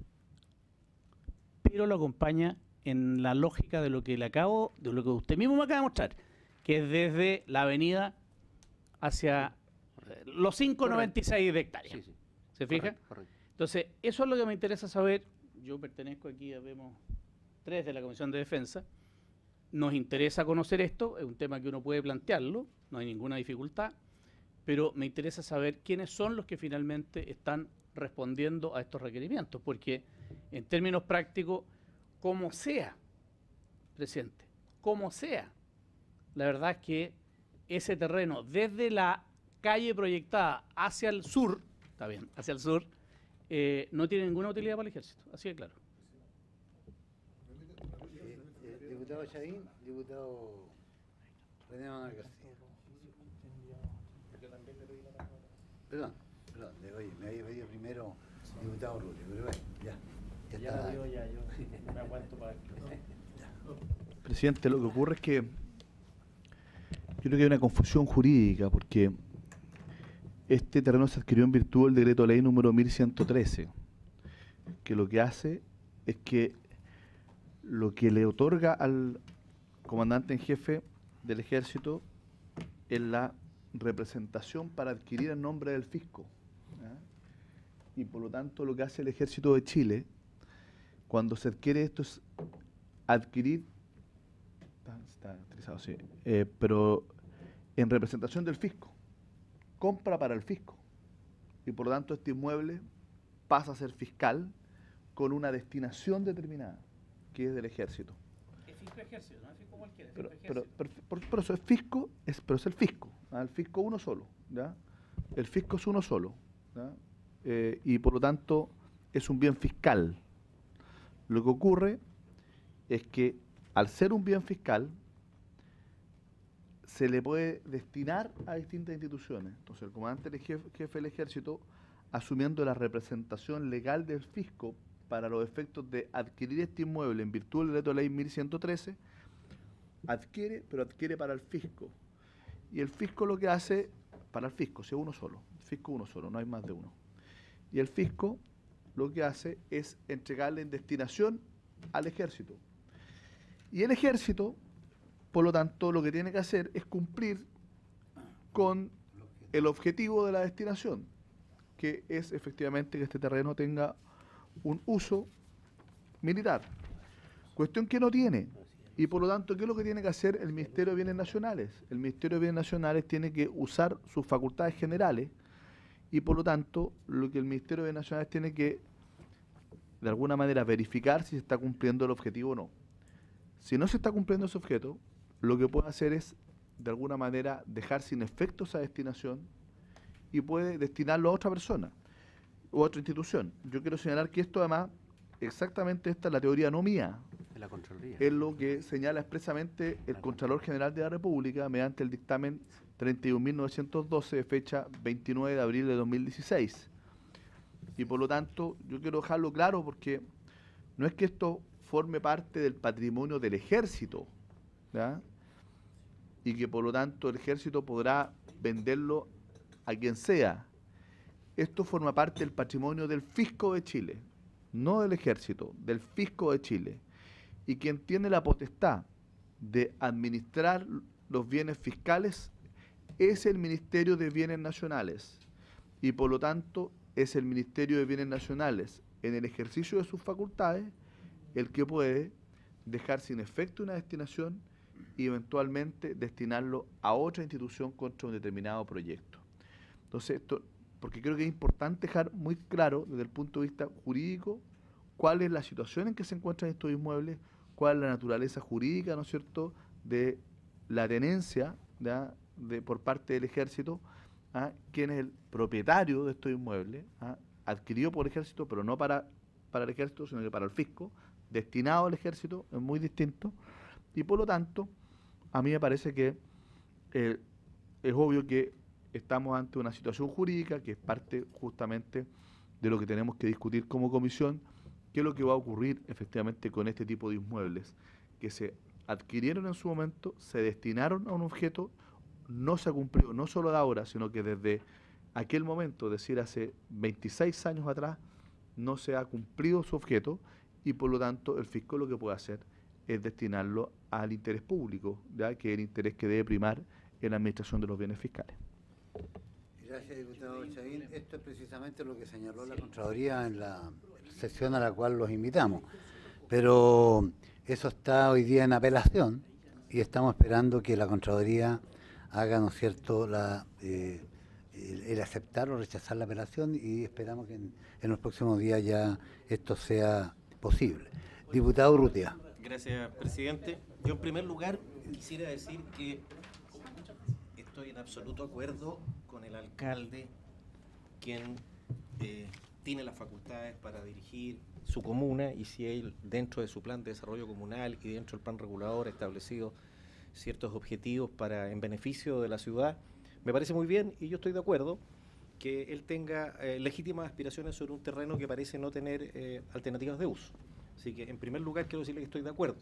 Speaker 10: Pero lo acompaña en la lógica de lo que le acabo, de lo que usted mismo me acaba de mostrar, que es desde la avenida hacia eh, los 5,96 de hectáreas.
Speaker 4: Sí, sí.
Speaker 10: ¿Se fija?
Speaker 4: Correcto, correcto.
Speaker 10: Entonces, eso es lo que me interesa saber. Yo pertenezco aquí, ya vemos tres de la Comisión de Defensa. Nos interesa conocer esto, es un tema que uno puede plantearlo, no hay ninguna dificultad, pero me interesa saber quiénes son los que finalmente están respondiendo a estos requerimientos, porque en términos prácticos, como sea, presidente, como sea, la verdad es que ese terreno desde la calle proyectada hacia el sur, está bien, hacia el sur, eh, no tiene ninguna utilidad para el ejército, así de claro.
Speaker 2: Eh, diputado Chadín, diputado René Manuel García. Perdón, perdón, le- oye, me había pedido primero diputado Rubio, pero bueno, ya. Ya,
Speaker 7: Ya
Speaker 2: está.
Speaker 7: lo digo ya, yo me aguanto para (laughs)
Speaker 6: Presidente, lo que ocurre es que yo creo que hay una confusión jurídica porque este terreno se adquirió en virtud del decreto ley número 1113, que lo que hace es que lo que le otorga al comandante en jefe del ejército es la representación para adquirir en nombre del fisco. Y por lo tanto lo que hace el ejército de Chile cuando se adquiere esto es adquirir Está, está sí. Eh, pero en representación del fisco. Compra para el fisco. Y por lo tanto este inmueble pasa a ser fiscal con una destinación determinada, que es del ejército.
Speaker 10: Es fisco ejército, no es fisco cualquiera,
Speaker 6: Pero, pero, pero, por, por eso es fisco, es, pero es el fisco. ¿ah? El fisco uno solo. ¿ya? El fisco es uno solo. ¿ya? Eh, y por lo tanto es un bien fiscal. Lo que ocurre es que al ser un bien fiscal, se le puede destinar a distintas instituciones. Entonces, el comandante del jefe, jefe del ejército, asumiendo la representación legal del fisco para los efectos de adquirir este inmueble en virtud del decreto de ley 1113, adquiere, pero adquiere para el fisco. Y el fisco lo que hace, para el fisco, si es uno solo, fisco uno solo, no hay más de uno. Y el fisco lo que hace es entregarle en destinación al ejército. Y el ejército, por lo tanto, lo que tiene que hacer es cumplir con el objetivo de la destinación, que es efectivamente que este terreno tenga un uso militar. Cuestión que no tiene. Y por lo tanto, ¿qué es lo que tiene que hacer el Ministerio de Bienes Nacionales? El Ministerio de Bienes Nacionales tiene que usar sus facultades generales y por lo tanto, lo que el Ministerio de Bienes Nacionales tiene que, de alguna manera, verificar si se está cumpliendo el objetivo o no. Si no se está cumpliendo ese objeto, lo que puede hacer es, de alguna manera, dejar sin efecto esa destinación y puede destinarlo a otra persona u otra institución. Yo quiero señalar que esto además, exactamente esta es la teoría no mía,
Speaker 4: de la Contraloría.
Speaker 6: es lo que señala expresamente el Contralor General de la República mediante el dictamen 31.912 de fecha 29 de abril de 2016. Y por lo tanto, yo quiero dejarlo claro porque no es que esto forme parte del patrimonio del ejército, ¿ya? y que por lo tanto el ejército podrá venderlo a quien sea. Esto forma parte del patrimonio del fisco de Chile, no del ejército, del fisco de Chile. Y quien tiene la potestad de administrar los bienes fiscales es el Ministerio de Bienes Nacionales. Y por lo tanto es el Ministerio de Bienes Nacionales, en el ejercicio de sus facultades, el que puede dejar sin efecto una destinación y eventualmente destinarlo a otra institución contra un determinado proyecto. Entonces, esto, porque creo que es importante dejar muy claro desde el punto de vista jurídico cuál es la situación en que se encuentran estos inmuebles, cuál es la naturaleza jurídica, ¿no es cierto?, de la tenencia de, por parte del ejército, ¿ah? quién es el propietario de estos inmuebles, ¿ah? adquirido por el ejército, pero no para, para el ejército, sino que para el fisco, destinado al ejército, es muy distinto, y por lo tanto, a mí me parece que eh, es obvio que estamos ante una situación jurídica que es parte justamente de lo que tenemos que discutir como comisión, qué es lo que va a ocurrir efectivamente con este tipo de inmuebles, que se adquirieron en su momento, se destinaron a un objeto, no se ha cumplido, no solo de ahora, sino que desde aquel momento, es decir, hace 26 años atrás, no se ha cumplido su objeto y por lo tanto el fisco lo que puede hacer es destinarlo al interés público, ya que es el interés que debe primar en la administración de los bienes fiscales.
Speaker 2: Gracias, diputado Chavín. Esto es precisamente lo que señaló la Contraloría en la sesión a la cual los invitamos. Pero eso está hoy día en apelación y estamos esperando que la Contraloría haga, ¿no es cierto?, la, eh, el, el aceptar o rechazar la apelación y esperamos que en, en los próximos días ya esto sea posible. Diputado Urrutia.
Speaker 7: Gracias, presidente. Yo, en primer lugar, quisiera decir que estoy en absoluto acuerdo el alcalde, quien eh, tiene las facultades para dirigir su comuna y si él, dentro de su plan de desarrollo comunal y dentro del plan regulador, ha establecido ciertos objetivos para en beneficio de la ciudad, me parece muy bien y yo estoy de acuerdo que él tenga eh, legítimas aspiraciones sobre un terreno que parece no tener eh, alternativas de uso. Así que, en primer lugar, quiero decirle que estoy de acuerdo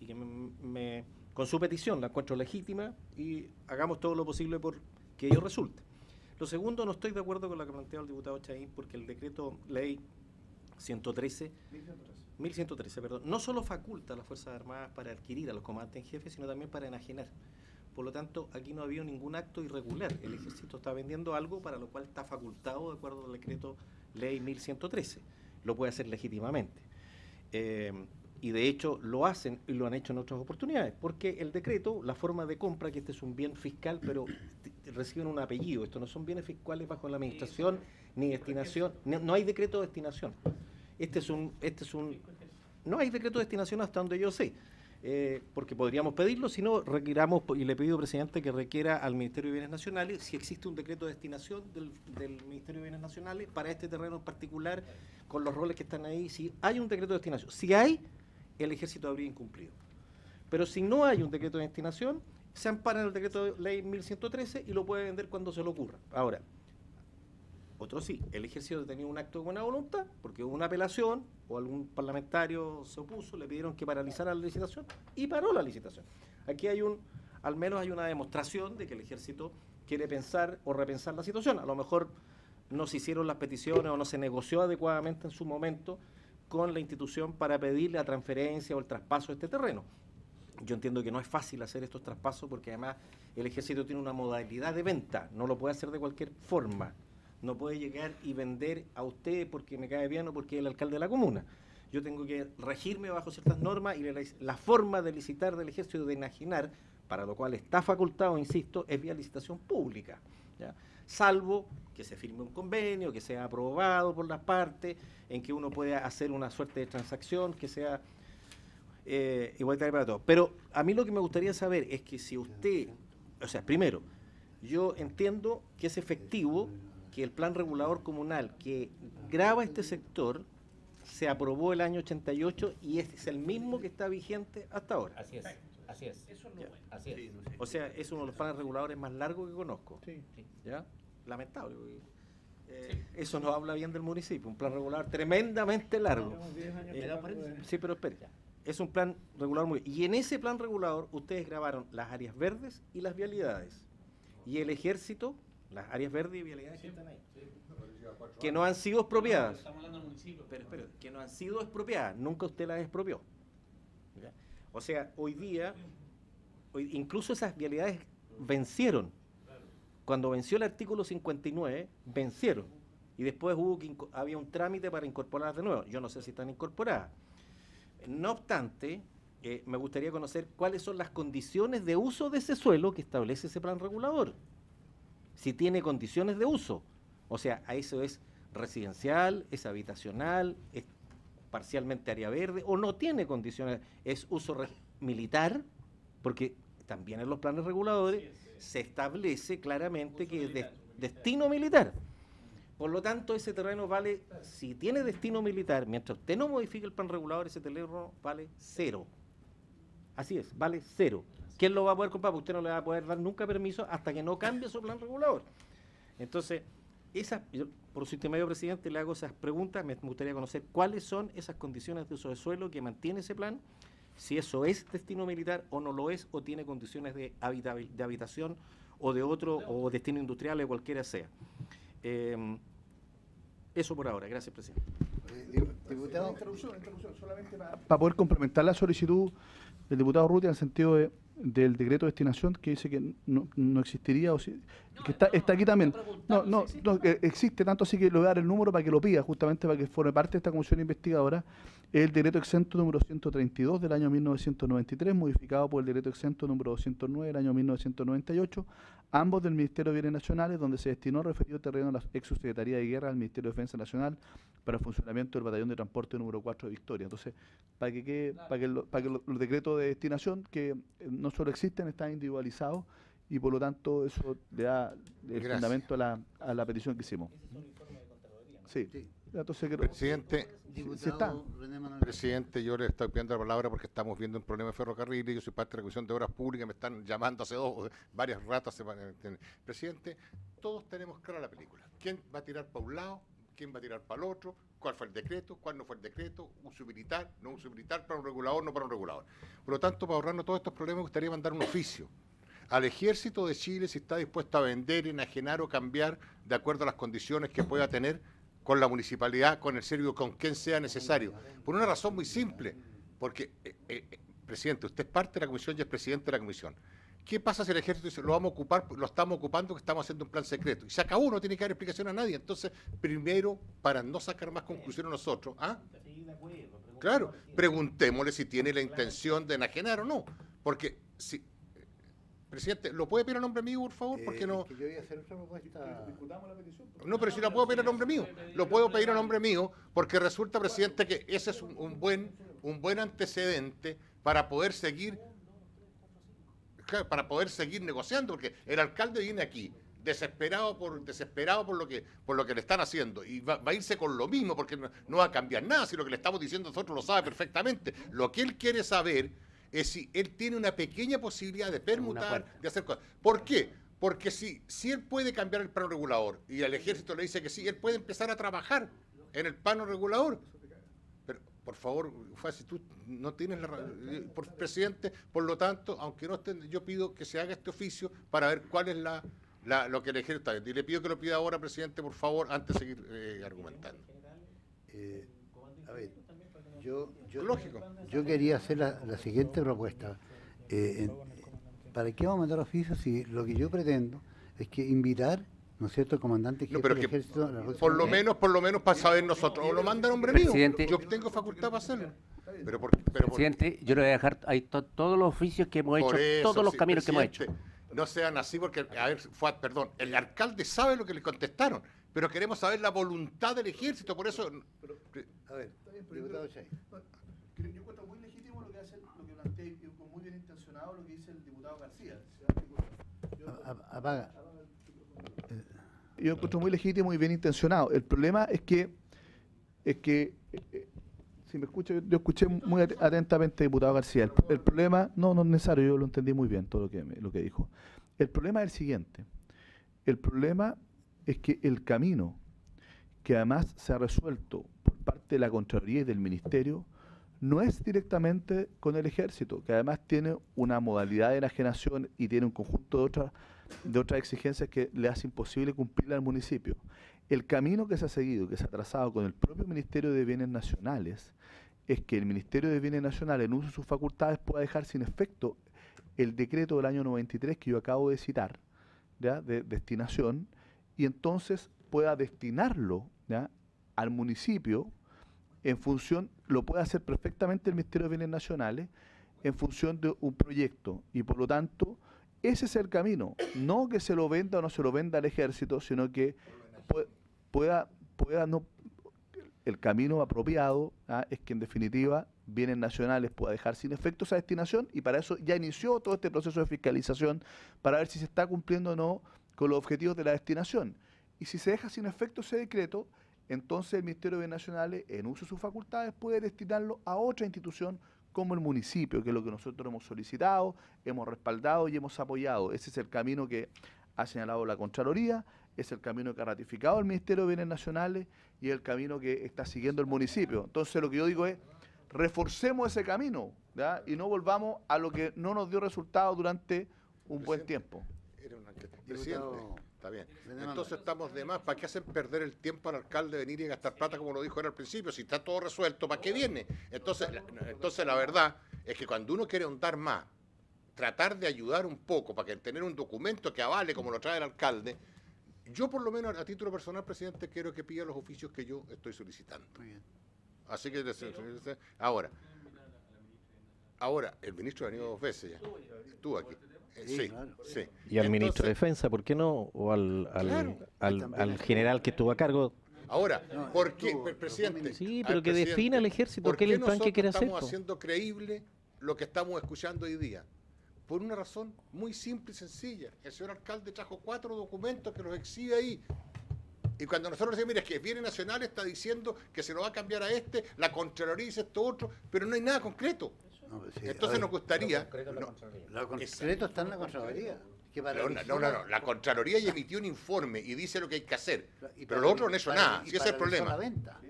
Speaker 7: y que me, me- con su petición la encuentro legítima y hagamos todo lo posible por que ello resulte. Lo segundo, no estoy de acuerdo con lo que plantea el diputado Chaín porque el decreto ley 113 1113, perdón, no solo faculta a las Fuerzas Armadas para adquirir a los comandantes en jefe, sino también para enajenar. Por lo tanto, aquí no ha habido ningún acto irregular. El ejército está vendiendo algo para lo cual está facultado de acuerdo al decreto ley 1113. Lo puede hacer legítimamente. Eh, y de hecho lo hacen y lo han hecho en otras oportunidades, porque el decreto, la forma de compra, que este es un bien fiscal, pero reciben un apellido, esto no son bienes fiscales bajo la administración ni destinación, no, no hay decreto de destinación. Este es un, este es un, no hay decreto de destinación hasta donde yo sé, eh, porque podríamos pedirlo, si no, requiramos, y le pido, presidente, que requiera al Ministerio de Bienes Nacionales si existe un decreto de destinación del, del Ministerio de Bienes Nacionales para este terreno en particular, con los roles que están ahí, si hay un decreto de destinación. Si hay, el ejército habría incumplido. Pero si no hay un decreto de destinación, se ampara en el decreto de ley 1113 y lo puede vender cuando se le ocurra. Ahora, otro sí, el ejército tenía un acto de buena voluntad, porque hubo una apelación, o algún parlamentario se opuso, le pidieron que paralizara la licitación, y paró la licitación. Aquí hay un, al menos hay una demostración de que el ejército quiere pensar o repensar la situación. A lo mejor no se hicieron las peticiones o no se negoció adecuadamente en su momento con la institución para pedir la transferencia o el traspaso de este terreno. Yo entiendo que no es fácil hacer estos traspasos porque además el ejército tiene una modalidad de venta, no lo puede hacer de cualquier forma. No puede llegar y vender a usted porque me cae bien o porque es el alcalde de la comuna. Yo tengo que regirme bajo ciertas normas y la, forma de licitar del ejército de enajenar, para lo cual está facultado, insisto, es vía licitación pública. ¿ya? Salvo que se firme un convenio, que sea aprobado por las partes, en que uno pueda hacer una suerte de transacción que sea eh, igualitaria para todos. Pero a mí lo que me gustaría saber es que si usted, o sea, primero, yo entiendo que es efectivo que el plan regulador comunal que graba este sector se aprobó el año 88 y este es el mismo que está vigente hasta ahora.
Speaker 11: Así es, así es.
Speaker 7: Ya.
Speaker 11: Así es.
Speaker 7: O sea, es uno de los planes reguladores más largos que conozco.
Speaker 1: Sí.
Speaker 7: ¿Ya? Lamentable. eh, Eso no habla bien del municipio, un plan regular tremendamente largo.
Speaker 1: Llevamos 10 años
Speaker 7: Eh, Sí, pero espere. Es un plan regulador muy... Y en ese plan regulador ustedes grabaron las áreas verdes y las vialidades. Y el ejército, las áreas verdes y vialidades que están ahí. Que no han sido expropiadas.
Speaker 5: Estamos hablando del municipio.
Speaker 7: Pero espere, que no han sido expropiadas. Nunca usted las expropió. ¿Ya? O sea, hoy día, hoy- incluso esas vialidades vencieron. Cuando venció el artículo 59, vencieron. Y después hubo había un trámite para incorporarlas de nuevo. Yo no sé si están incorporadas. No obstante, eh, me gustaría conocer cuáles son las condiciones de uso de ese suelo que establece ese plan regulador. Si tiene condiciones de uso. O sea, a eso es residencial, es habitacional, es parcialmente área verde, o no tiene condiciones, es uso militar, porque también en los planes reguladores se establece claramente que es de- destino militar. Por lo tanto, ese terreno vale, si tiene destino militar, mientras usted no modifique el plan regulador, ese terreno vale cero. Así es, vale cero. ¿Quién lo va a poder comprar? Porque usted no le va a poder dar nunca permiso hasta que no cambie su plan regulador. Entonces, esas, yo, por su intermedio, presidente, le hago esas preguntas. Me gustaría conocer cuáles son esas condiciones de uso de suelo que mantiene ese plan, si eso es destino militar o no lo es, o tiene condiciones de, habitabil- de habitación o de otro, o destino industrial, o cualquiera sea. Eh, eso por ahora. Gracias, presidente.
Speaker 6: Diputado. Interrupción, interrupción, solamente para, para poder complementar la solicitud del diputado Ruti en el sentido de del decreto de destinación que dice que no, no existiría o si- que está, está aquí también. No, no, no, que existe tanto así que le voy a dar el número para que lo pida, justamente para que forme parte de esta comisión investigadora. Es el decreto exento número 132 del año 1993, modificado por el decreto exento número 209 del año 1998, ambos del Ministerio de Bienes Nacionales, donde se destinó referido terreno a la ex subsecretaría de Guerra del Ministerio de Defensa Nacional para el funcionamiento del batallón de transporte número 4 de Victoria. Entonces, para que, quede- para que, lo- para que lo- los decretos de destinación, que eh, no solo existen, están individualizados y por lo tanto eso le da el
Speaker 8: Gracias.
Speaker 6: fundamento a la, a la petición que hicimos. Sí. Entonces, creo-
Speaker 8: Presidente,
Speaker 6: sí, sí está.
Speaker 8: Presidente, yo le estoy pidiendo la palabra porque estamos viendo un problema de ferrocarril y yo soy parte de la Comisión de Obras Públicas, me están llamando hace dos, varias ratas. se van a entender. Presidente, todos tenemos clara la película. ¿Quién va a tirar para un lado? ¿Quién va a tirar para el otro? ¿Cuál fue el decreto? ¿Cuál no fue el decreto? ¿Uso militar? ¿No uso militar? ¿Para un regulador? ¿No para un regulador? Por lo tanto, para ahorrarnos todos estos problemas, me gustaría mandar un oficio al ejército de Chile si está dispuesto a vender, enajenar o cambiar de acuerdo a las condiciones que pueda tener con la municipalidad, con el serbio, con quien sea necesario. Por una razón muy simple, porque, eh, eh, presidente, usted es parte de la comisión y es presidente de la comisión. ¿Qué pasa si el ejército dice, lo vamos a ocupar, lo estamos ocupando, que estamos haciendo un plan secreto? Y se acabó, no tiene que dar explicación a nadie. Entonces, primero, para no sacar más conclusiones nosotros, ¿ah? Claro, preguntémosle si tiene la intención de enajenar o no. Porque, si, presidente, ¿lo puede pedir a nombre mío, por favor? Porque no...
Speaker 2: yo voy a hacer otra propuesta.
Speaker 8: No, pero si la puedo pedir a nombre mío. Lo puedo pedir a nombre mío porque resulta, presidente, que ese es un, un buen, un buen antecedente para poder seguir para poder seguir negociando, porque el alcalde viene aquí desesperado por desesperado por lo que por lo que le están haciendo y va, va a irse con lo mismo porque no, no va a cambiar nada si lo que le estamos diciendo nosotros lo sabe perfectamente lo que él quiere saber es si él tiene una pequeña posibilidad de permutar de hacer cosas ¿por qué? porque si si él puede cambiar el plano regulador y el ejército le dice que sí él puede empezar a trabajar en el plano regulador pero, por favor, Fasi, tú no tienes la eh, por presidente, por lo tanto, aunque no estén, yo pido que se haga este oficio para ver cuál es la, la- lo que el ejército está. Y le pido que lo pida ahora, presidente, por favor, antes de seguir eh, argumentando.
Speaker 2: Eh, a ver, yo, yo,
Speaker 8: Lógico.
Speaker 2: yo quería hacer la, la siguiente propuesta. Eh, en- ¿Para qué vamos a mandar oficios si lo que yo pretendo es que invitar, ¿no es cierto?, comandante jefe
Speaker 8: No, pero
Speaker 2: del
Speaker 8: que
Speaker 2: ejército la
Speaker 8: por lo menos, por lo menos para saber nosotros, o lo manda nombre mío. Yo tengo facultad para hacerlo. Pero por, pero por-
Speaker 4: Presidente, yo le voy a dejar ahí to- todos los oficios que hemos
Speaker 8: por
Speaker 4: hecho,
Speaker 8: eso,
Speaker 4: todos los
Speaker 8: sí,
Speaker 4: caminos que hemos hecho.
Speaker 8: No sean así porque, a ver, Fuad, perdón, el alcalde sabe lo que le contestaron, pero queremos saber la voluntad del ejército, por eso...
Speaker 2: A ver, diputado Chay.
Speaker 6: Yo encuentro muy legítimo lo que hace, lo que plantea y muy bien intencionado lo que dice el diputado García.
Speaker 2: A- Apaga.
Speaker 6: Yo encuentro muy legítimo y bien intencionado. El problema es que, es que eh, eh, si me escucha, yo, yo escuché muy at- atentamente, diputado García. El, el problema, no, no es necesario, yo lo entendí muy bien todo lo que, me- lo que dijo. El problema es el siguiente. El problema es que el camino, que además se ha resuelto por parte de la Contraloría y del Ministerio, no es directamente con el ejército, que además tiene una modalidad de enajenación y tiene un conjunto de otras de otras exigencias que le hace imposible cumplirla al municipio. El camino que se ha seguido, que se ha trazado con el propio Ministerio de Bienes Nacionales, es que el Ministerio de Bienes Nacionales, en uso de sus facultades, pueda dejar sin efecto el decreto del año 93 que yo acabo de citar, ¿ya? de destinación, y entonces pueda destinarlo ¿ya? al municipio en función, lo puede hacer perfectamente el Ministerio de Bienes Nacionales, en función de un proyecto, y por lo tanto, ese es el camino, no que se lo venda o no se lo venda al ejército, sino que pue- pueda, pueda no, el camino apropiado ¿ah? es que en definitiva bienes nacionales pueda dejar sin efecto esa destinación y para eso ya inició todo este proceso de fiscalización para ver si se está cumpliendo o no con los objetivos de la destinación. Y si se deja sin efecto ese decreto, entonces el Ministerio de Bienes Nacionales, en uso de sus facultades, puede destinarlo a otra institución como el municipio, que es lo que nosotros hemos solicitado, hemos respaldado y hemos apoyado. Ese es el camino que ha señalado la Contraloría, es el camino que ha ratificado el Ministerio de Bienes Nacionales y el camino que está siguiendo el municipio. Entonces lo que yo digo es, reforcemos ese camino ¿ya? y no volvamos a lo que no nos dio resultado durante un buen tiempo.
Speaker 8: Era una enquete. Presidente, está bien. Entonces estamos de más. ¿Para qué hacen perder el tiempo al alcalde de venir y gastar plata como lo dijo él al principio? Si está todo resuelto, ¿para qué viene? Entonces, la, entonces la verdad es que cuando uno quiere ahondar más tratar de ayudar un poco para que tener un documento que avale como lo trae el alcalde, yo por lo menos a título personal, presidente, quiero que pida los oficios que yo estoy solicitando. Así que ahora, ahora el ministro ha venido dos veces ya, estuvo aquí.
Speaker 11: Sí,
Speaker 8: Sí,
Speaker 11: claro.
Speaker 8: sí.
Speaker 11: Y al ministro de Defensa, ¿por qué no? O al, al,
Speaker 8: Claro.
Speaker 11: al, al general que estuvo a cargo.
Speaker 8: Ahora, ¿por qué, pre- presidente?
Speaker 11: Sí, pero que defina el ejército
Speaker 8: ¿por
Speaker 11: qué el plan que quiere hacer.
Speaker 8: Estamos haciendo creíble lo que estamos escuchando hoy día. Por una razón muy simple y sencilla. El señor alcalde trajo cuatro documentos que los exhibe ahí. Y cuando nosotros decimos, mira, es que el Bienes Nacional está diciendo que se lo va a cambiar a este, la Contraloría dice esto otro, pero no hay nada concreto.
Speaker 2: Pues sí,
Speaker 8: Entonces nos gustaría...
Speaker 2: Lo
Speaker 8: no,
Speaker 2: concreto está en la Contraloría. Que
Speaker 8: no, no, no, no, la Contraloría ya emitió un informe y dice lo que hay que hacer.
Speaker 2: y
Speaker 8: Pero
Speaker 2: paralizó-
Speaker 8: otros no
Speaker 2: paralizó-
Speaker 8: nada.
Speaker 2: y
Speaker 8: ese es el problema.
Speaker 2: la venta.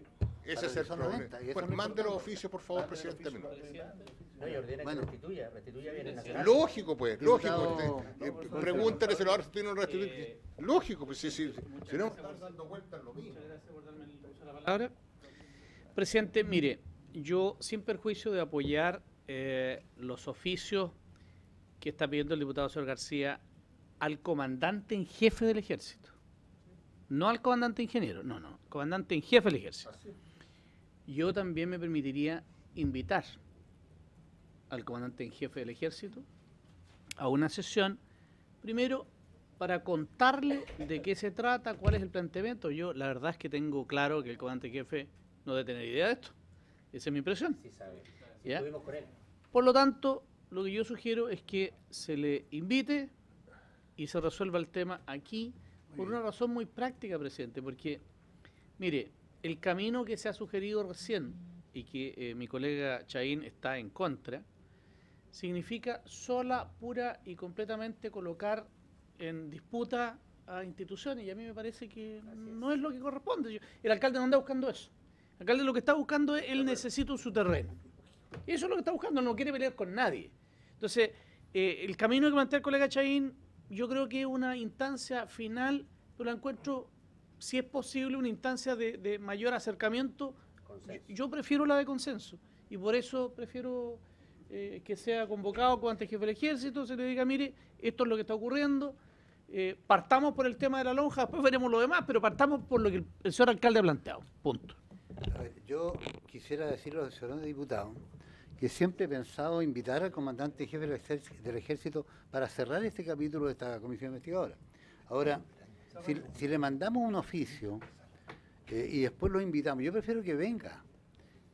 Speaker 8: Ese es el problema. Pues
Speaker 2: es lo
Speaker 8: mande los oficios, por favor, presidente.
Speaker 7: No, y ordena
Speaker 2: Bueno.
Speaker 7: que restituya, restituya bienes nacionales.
Speaker 8: Lógico, pues, lógico. Usted, eh, pregúntale si lo va a restituir o no restituir. Lógico, pues, sí, sí. Si no, están dando vueltas lo mismo.
Speaker 10: palabra. Presidente, mire, yo sin perjuicio de apoyar eh, los oficios que está pidiendo el diputado señor García al comandante en jefe del ejército. No al comandante ingeniero, no, no, comandante en jefe del ejército. Yo también me permitiría invitar al comandante en jefe del ejército a una sesión, primero para contarle de qué se trata, cuál es el planteamiento. Yo la verdad es que tengo claro que el comandante en jefe no debe tener idea de esto. Esa es mi impresión.
Speaker 7: Sí sabe. Sí,
Speaker 10: ¿Ya?
Speaker 7: estuvimos con él.
Speaker 10: Por lo tanto, lo que yo sugiero es que se le invite y se resuelva el tema aquí por una razón muy práctica, presidente, porque, mire, el camino que se ha sugerido recién y que eh, mi colega Chaín está en contra, significa sola, pura y completamente colocar en disputa a instituciones y a mí me parece que no es lo que corresponde. Yo- el alcalde no anda buscando eso. El alcalde lo que está buscando es, él necesita su terreno. Eso es lo que está buscando, no quiere pelear con nadie. Entonces, eh, el camino que plantea el colega Chaín, yo creo que es una instancia final, yo la encuentro, si es posible, una instancia de, de mayor acercamiento. Yo, yo prefiero la de consenso y por eso prefiero eh, que sea convocado con ante jefe del ejército, se le diga, mire, esto es lo que está ocurriendo, eh, partamos por el tema de la lonja, después veremos lo demás, pero partamos por lo que el, el señor alcalde ha planteado. Punto.
Speaker 2: Yo quisiera decirle a los señores diputados que siempre he pensado invitar al comandante jefe del ejército, para cerrar este capítulo de esta comisión investigadora. Ahora, si, si le mandamos un oficio eh, y después lo invitamos, yo prefiero que venga,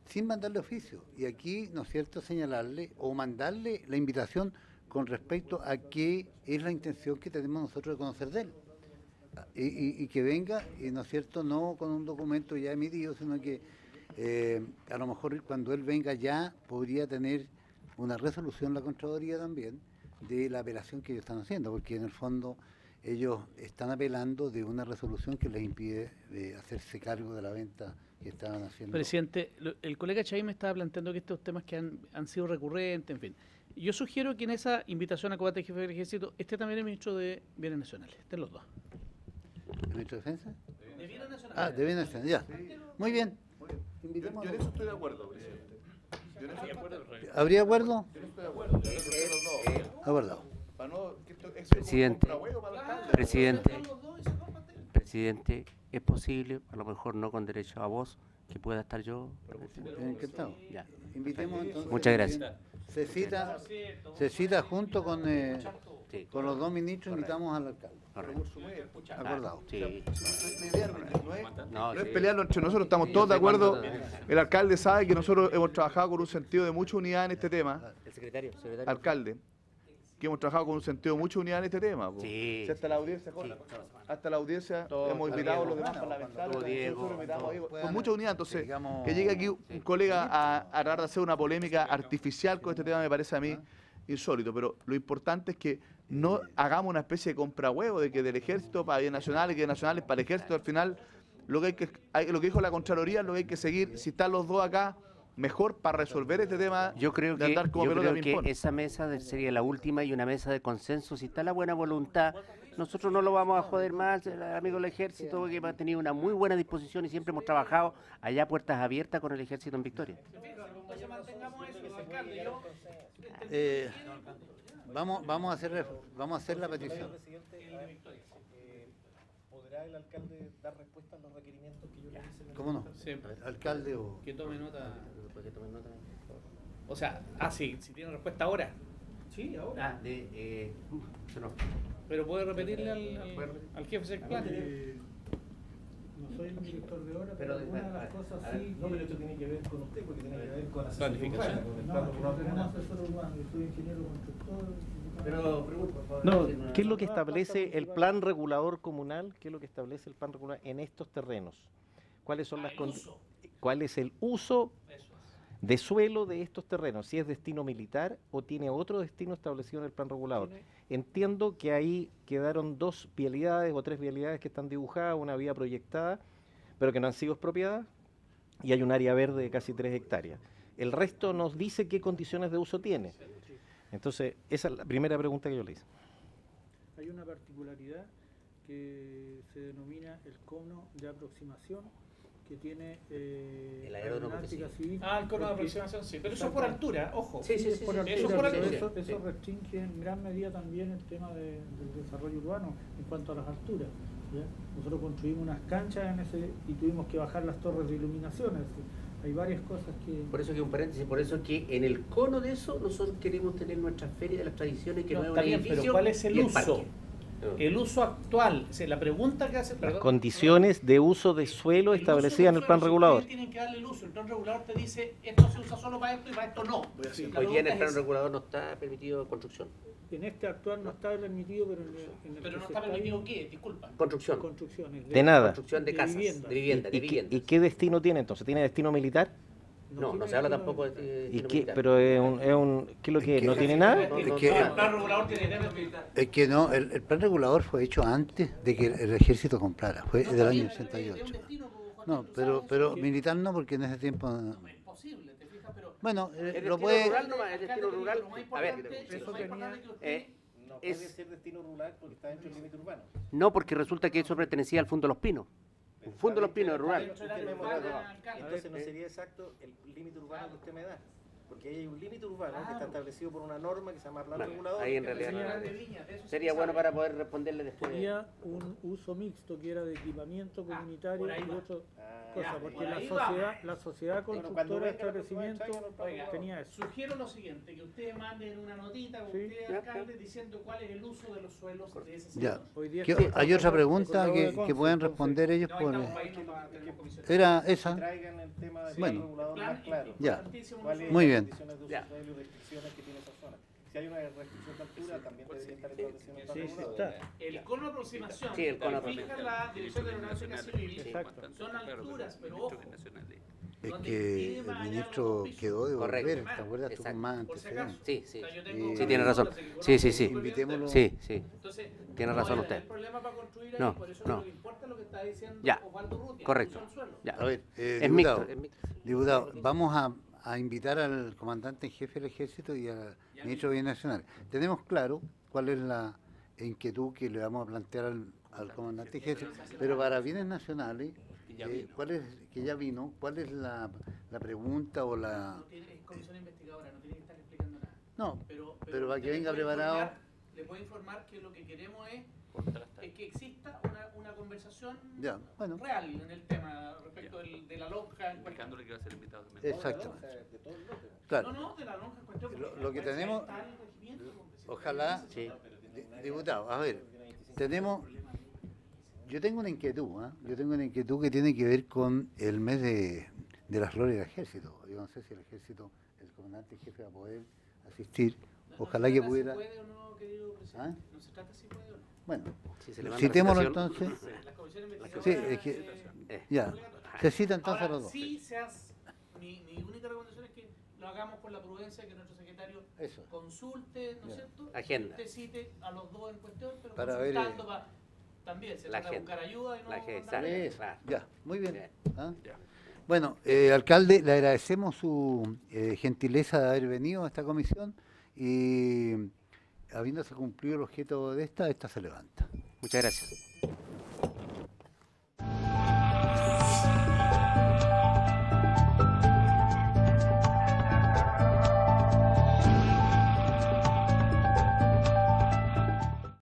Speaker 2: sin mandarle oficio. Y aquí, ¿no es cierto?, señalarle o mandarle la invitación con respecto a qué es la intención que tenemos nosotros de conocer de él. Y, y- que venga, y no es cierto, no con un documento ya emitido, sino que eh, a lo mejor cuando él venga ya podría tener una resolución la Contraloría también de la apelación que ellos están haciendo, porque en el fondo ellos están apelando de una resolución que les impide eh, hacerse cargo de la venta que estaban haciendo.
Speaker 10: Presidente, el colega Chay me estaba planteando que estos temas que han, han sido recurrentes, en fin. Yo sugiero que en esa invitación a combate jefe del ejército esté también el ministro de Bienes Nacionales, estén los dos.
Speaker 2: ¿El ministro de Defensa?
Speaker 10: De Bienes Nacionales.
Speaker 2: Ah, de Bienes Nacionales, ya. Muy bien.
Speaker 6: Yo en eso estoy de acuerdo, presidente. Yo en eso estoy de acuerdo.
Speaker 2: ¿Habría acuerdo?
Speaker 6: Yo eso estoy de acuerdo. Yo los dos.
Speaker 2: Abordado.
Speaker 6: No,
Speaker 4: Presidente, presidente, presidente, ¿es posible, a lo mejor no con derecho a voz, que pueda estar yo?
Speaker 2: Encantado.
Speaker 4: Ya.
Speaker 2: Invitemos entonces.
Speaker 4: Muchas gracias.
Speaker 2: Se cita, se cita junto con, eh,
Speaker 4: Sí.
Speaker 2: con los dos ministros, invitamos al alcalde.
Speaker 4: Correcto.
Speaker 2: Acordado.
Speaker 4: Sí.
Speaker 6: No es-
Speaker 4: sí.
Speaker 6: pelearlo entre nosotros, estamos
Speaker 4: Sí,
Speaker 6: todos de acuerdo. El alcalde sabe que nosotros hemos trabajado con un sentido de mucha unidad en este tema.
Speaker 4: El secretario, secretario.
Speaker 6: Alcalde, que hemos trabajado con un sentido de mucha unidad en este tema.
Speaker 4: Sí.
Speaker 6: Si hasta la audiencia, hasta la audiencia hemos invitado a los demás parlamentarios. con mucha unidad. Entonces,
Speaker 2: Digamos-
Speaker 6: que llegue aquí un
Speaker 4: Sí.
Speaker 6: colega a, a tratar de hacer una polémica artificial con este tema me parece a mí insólito. Pero lo importante es que no hagamos una especie de compra huevo de que del ejército para bien nacional y que de nacionales para el ejército al final lo que hay que hay- lo que dijo la Contraloría lo que hay que seguir si están los dos acá mejor para resolver este tema
Speaker 4: Yo creo
Speaker 6: de
Speaker 4: que,
Speaker 6: andar como
Speaker 4: yo creo que esa mesa sería la última y una mesa de consenso. Si está la buena voluntad, nosotros no lo vamos a joder más. El amigo del ejército que ha tenido una muy buena disposición y siempre hemos trabajado allá puertas abiertas con el ejército en Victoria.
Speaker 2: Eh, vamos, vamos a hacer, vamos a hacer la petición.
Speaker 7: ¿podrá el alcalde dar respuesta a los requerimientos que yo le hice?
Speaker 2: ¿Cómo no?
Speaker 10: Sí.
Speaker 2: Alcalde o...
Speaker 10: Que tome nota.
Speaker 4: ¿Para que tomen nota?
Speaker 10: O sea, ah, sí, si tiene respuesta ahora.
Speaker 7: Sí, ahora.
Speaker 4: Ah, de, eh, se nos-
Speaker 10: Pero puede repetirle al, al, al jefe del plan.
Speaker 1: Eh, no soy el director de obra, pero,
Speaker 4: Pero de-
Speaker 1: algunas de las
Speaker 4: ver,
Speaker 1: cosas
Speaker 4: ver,
Speaker 1: sí.
Speaker 7: No,
Speaker 1: que-
Speaker 7: pero esto tiene que ver con usted, porque tiene que ver con la
Speaker 10: Planificación.
Speaker 1: No, no
Speaker 7: comunal.
Speaker 1: asesor urbano, yo soy ingeniero constructor.
Speaker 4: Pero pregunto, por favor.
Speaker 11: No,
Speaker 4: no-
Speaker 11: ¿qué es lo que
Speaker 1: no,
Speaker 11: establece el plan regulador comunal? ¿Qué es lo que establece el plan regular en estos terrenos? ¿Cuáles son
Speaker 10: Ah,
Speaker 11: las
Speaker 10: el
Speaker 11: condi-
Speaker 10: uso.
Speaker 11: ¿Cuál es el uso de suelo de estos terrenos? Si es destino militar o tiene otro destino establecido en el plan regulador.
Speaker 10: Tiene-
Speaker 11: Entiendo que ahí quedaron dos vialidades o tres vialidades que están dibujadas, una vía proyectada, pero que no han sido expropiadas, y hay un área verde de casi tres hectáreas. El resto nos dice qué condiciones de uso tiene. Entonces, esa es la primera pregunta que yo le hice.
Speaker 1: Hay una particularidad que se denomina el cono de aproximación que tiene eh,
Speaker 4: El aeródromo que
Speaker 1: civil.
Speaker 10: Ah, el cono de aproximación, sí. Pero eso es por altura, ojo.
Speaker 4: Sí, sí,
Speaker 1: es
Speaker 4: sí,
Speaker 1: por
Speaker 4: sí,
Speaker 1: altura,
Speaker 10: eso es por
Speaker 1: pero
Speaker 10: altura.
Speaker 1: Eso, eso
Speaker 4: Sí.
Speaker 1: restringe en gran medida también el tema de- del desarrollo urbano en cuanto a las alturas. ¿ya? Nosotros construimos unas canchas en ese y tuvimos que bajar las torres de iluminación. es decir, hay varias cosas que...
Speaker 4: Por eso que un paréntesis, por eso que en el cono de eso nosotros queremos tener nuestra feria de las tradiciones que
Speaker 10: No,
Speaker 4: no, es un
Speaker 10: está bien,
Speaker 4: edificio
Speaker 10: pero ¿cuál es el
Speaker 4: y
Speaker 10: uso?
Speaker 4: parque.
Speaker 10: El uso actual, o sea, la pregunta que hace...
Speaker 11: Las
Speaker 10: perdón,
Speaker 11: condiciones de uso de suelo establecidas en el plan regulador.
Speaker 10: tienen que darle el uso. El plan regulador te dice, esto se usa solo para esto y para esto no. La
Speaker 4: Hoy día en el plan
Speaker 10: es
Speaker 4: regulador no está permitido construcción.
Speaker 1: En este actual no está permitido, pero en el, en el
Speaker 10: Pero no está permitido
Speaker 1: ahí,
Speaker 10: qué, disculpa.
Speaker 4: Construcción.
Speaker 1: construcciones.
Speaker 11: De nada.
Speaker 4: Construcción de
Speaker 1: de
Speaker 4: casas,
Speaker 1: viviendas.
Speaker 4: de vivienda,
Speaker 11: ¿Y,
Speaker 4: de
Speaker 11: y qué,
Speaker 4: viviendas.
Speaker 11: y qué destino tiene entonces? ¿Tiene destino militar?
Speaker 4: No, no se habla tampoco de.
Speaker 11: ¿Y qué? Pero es un, es un ¿qué es lo que es? ¿No tiene nada?
Speaker 2: Es
Speaker 4: no,
Speaker 2: que-
Speaker 4: no,
Speaker 10: El plan regulador tiene
Speaker 2: Es que no, el, el plan regulador fue hecho antes de que el ejército comprara, fue
Speaker 10: No,
Speaker 2: del
Speaker 10: está
Speaker 2: año
Speaker 10: bien, es- es un
Speaker 2: 88.
Speaker 10: destino, pues,
Speaker 2: No,
Speaker 10: tú
Speaker 2: pero,
Speaker 10: sabes
Speaker 2: pero
Speaker 10: eso.
Speaker 2: militar no, porque en ese tiempo...
Speaker 10: No, es posible, te fijas, pero...
Speaker 2: Bueno, eh,
Speaker 4: El
Speaker 2: lo
Speaker 4: destino
Speaker 2: puede...
Speaker 4: rural nomás, el destino rural. A ver,
Speaker 10: que usted-
Speaker 4: Eh,
Speaker 7: No puede
Speaker 4: Es-
Speaker 7: ser destino rural porque está dentro del límite urbano.
Speaker 4: no, porque resulta que eso pertenecía al Fondo de los Pinos. De los Pinos rural.
Speaker 7: Entonces no
Speaker 4: Eh.
Speaker 7: sería exacto el límite urbano que usted me da. Porque hay un límite urbano que está establecido por una norma que se llama plan
Speaker 4: Claro,
Speaker 7: regulador.
Speaker 4: ahí en realidad
Speaker 7: sería-
Speaker 4: no-
Speaker 10: de viña, de eso sí
Speaker 4: Sería
Speaker 10: se
Speaker 4: bueno
Speaker 10: sabe.
Speaker 4: para poder responderle después.
Speaker 1: Tenía un uso mixto que era de equipamiento
Speaker 10: Ah,
Speaker 1: comunitario
Speaker 10: ahí
Speaker 1: y
Speaker 10: va.
Speaker 1: otro
Speaker 7: Ah,
Speaker 1: cosa,
Speaker 10: ya,
Speaker 1: porque
Speaker 10: por
Speaker 1: la sociedad,
Speaker 10: va.
Speaker 1: la sociedad constructora de establecimiento
Speaker 10: Oiga,
Speaker 1: tenía eso.
Speaker 10: Sugiero lo siguiente, que ustedes manden una notita con
Speaker 1: Sí.
Speaker 10: usted,
Speaker 4: Ya,
Speaker 10: alcalde, diciendo cuál es el uso de los suelos de ese
Speaker 2: Ya.
Speaker 10: sector.
Speaker 1: Hoy día
Speaker 2: ¿Qué-
Speaker 1: está-
Speaker 2: hay otra pregunta que, que
Speaker 1: entonces,
Speaker 2: responder ellos
Speaker 10: No,
Speaker 2: por... Era esa.
Speaker 7: traigan el tema del
Speaker 2: Bueno.
Speaker 7: plan regulador
Speaker 10: Plan
Speaker 7: más claro.
Speaker 2: Ya.
Speaker 10: importantísimo,
Speaker 7: ¿Cuáles
Speaker 10: no
Speaker 7: son
Speaker 2: Muy
Speaker 7: las
Speaker 2: bien.
Speaker 4: Ya.
Speaker 7: Si hay una restricción de altura, también debería estar en
Speaker 1: Sí, sí está.
Speaker 10: El cono de aproximación,
Speaker 4: Sí, el cono de
Speaker 10: que fija
Speaker 4: aproximación.
Speaker 10: la Dirección de Aeronáutica Civil,
Speaker 1: Exacto.
Speaker 10: son alturas, pero ojo,
Speaker 2: Es que el ministro quedó de
Speaker 4: Correcto.
Speaker 2: volver, ¿te acuerdas tú con
Speaker 4: Exacto.
Speaker 2: más
Speaker 10: por si acaso.
Speaker 2: antecedentes?
Speaker 4: Sí, sí.
Speaker 10: O sea, yo
Speaker 2: Sí,
Speaker 10: tengo
Speaker 2: tiene
Speaker 4: razón. Sí, sí, sí.
Speaker 2: Invitémoslo.
Speaker 4: Sí, sí.
Speaker 10: Entonces,
Speaker 4: Tiene
Speaker 10: no
Speaker 4: razón usted.
Speaker 10: tener problema para construir ahí,
Speaker 4: No,
Speaker 10: por eso
Speaker 4: no.
Speaker 10: lo que importa es lo que está diciendo
Speaker 4: Ya. Correcto. Ya.
Speaker 2: A ver, eh,
Speaker 4: Es
Speaker 2: diputado,
Speaker 4: mixto, es mixto.
Speaker 2: diputado, vamos a, a invitar al comandante en jefe del ejército y al ministro de Bienes Nacionales. Tenemos claro cuál es la inquietud que le vamos a plantear al, al comandante en jefe, pero para Bienes Nacionales, eh, ¿cuál es, que ya vino, cuál es la, la pregunta o la...
Speaker 10: No tiene, comisión investigadora, no tiene que estar explicando nada.
Speaker 2: No,
Speaker 10: Pero,
Speaker 2: pero para que venga preparado...
Speaker 10: informar- Le puedo informar que lo que queremos es, es que exista una, una conversación
Speaker 2: Ya, bueno,
Speaker 10: real en el tema respecto del- de la lonja.
Speaker 3: Indicándole que va a ser invitado también.
Speaker 7: de todo el.
Speaker 2: Claro.
Speaker 10: No, no, de la lonja en cuestión.
Speaker 2: Lo- lo que tenemos- Ojalá,
Speaker 4: Sí.
Speaker 2: di- diputado, a ver, tenemos, yo tengo una inquietud, ¿ah? yo tengo una inquietud que tiene que ver con el mes de, de las glorias del ejército. Yo no sé si el ejército, el comandante jefe va a poder asistir.
Speaker 10: No- no
Speaker 2: Ojalá que pudiera.
Speaker 10: Si puede o no, querido presidente.
Speaker 2: ¿Ah?
Speaker 10: No se trata si puede o no.
Speaker 2: Bueno,
Speaker 4: Si se
Speaker 2: citémoslo entonces. (laughs)
Speaker 10: La comisión
Speaker 2: Sí, es que-
Speaker 10: eh,
Speaker 2: Ya, se cita entonces a
Speaker 10: Ahora,
Speaker 2: los dos.
Speaker 10: sí se hace, mi, mi única recomendación es que lo hagamos con la prudencia que nuestro secretario
Speaker 2: Eso.
Speaker 10: consulte, ¿no es cierto?
Speaker 4: Agenda.
Speaker 10: Usted cite a los dos en cuestión, pero
Speaker 2: Para ver,
Speaker 10: consultando
Speaker 2: eh,
Speaker 10: pa- también se
Speaker 4: la
Speaker 10: trata de
Speaker 4: agenda.
Speaker 10: buscar ayuda y no
Speaker 4: La.
Speaker 2: Eso,
Speaker 4: claro.
Speaker 2: Ya, muy bien.
Speaker 4: Bien.
Speaker 2: ¿ah?
Speaker 3: Ya.
Speaker 2: Bueno, eh, alcalde, le agradecemos su eh, gentileza de haber venido a esta comisión y habiéndose cumplido el objeto de esta, esta se levanta.
Speaker 4: Muchas gracias.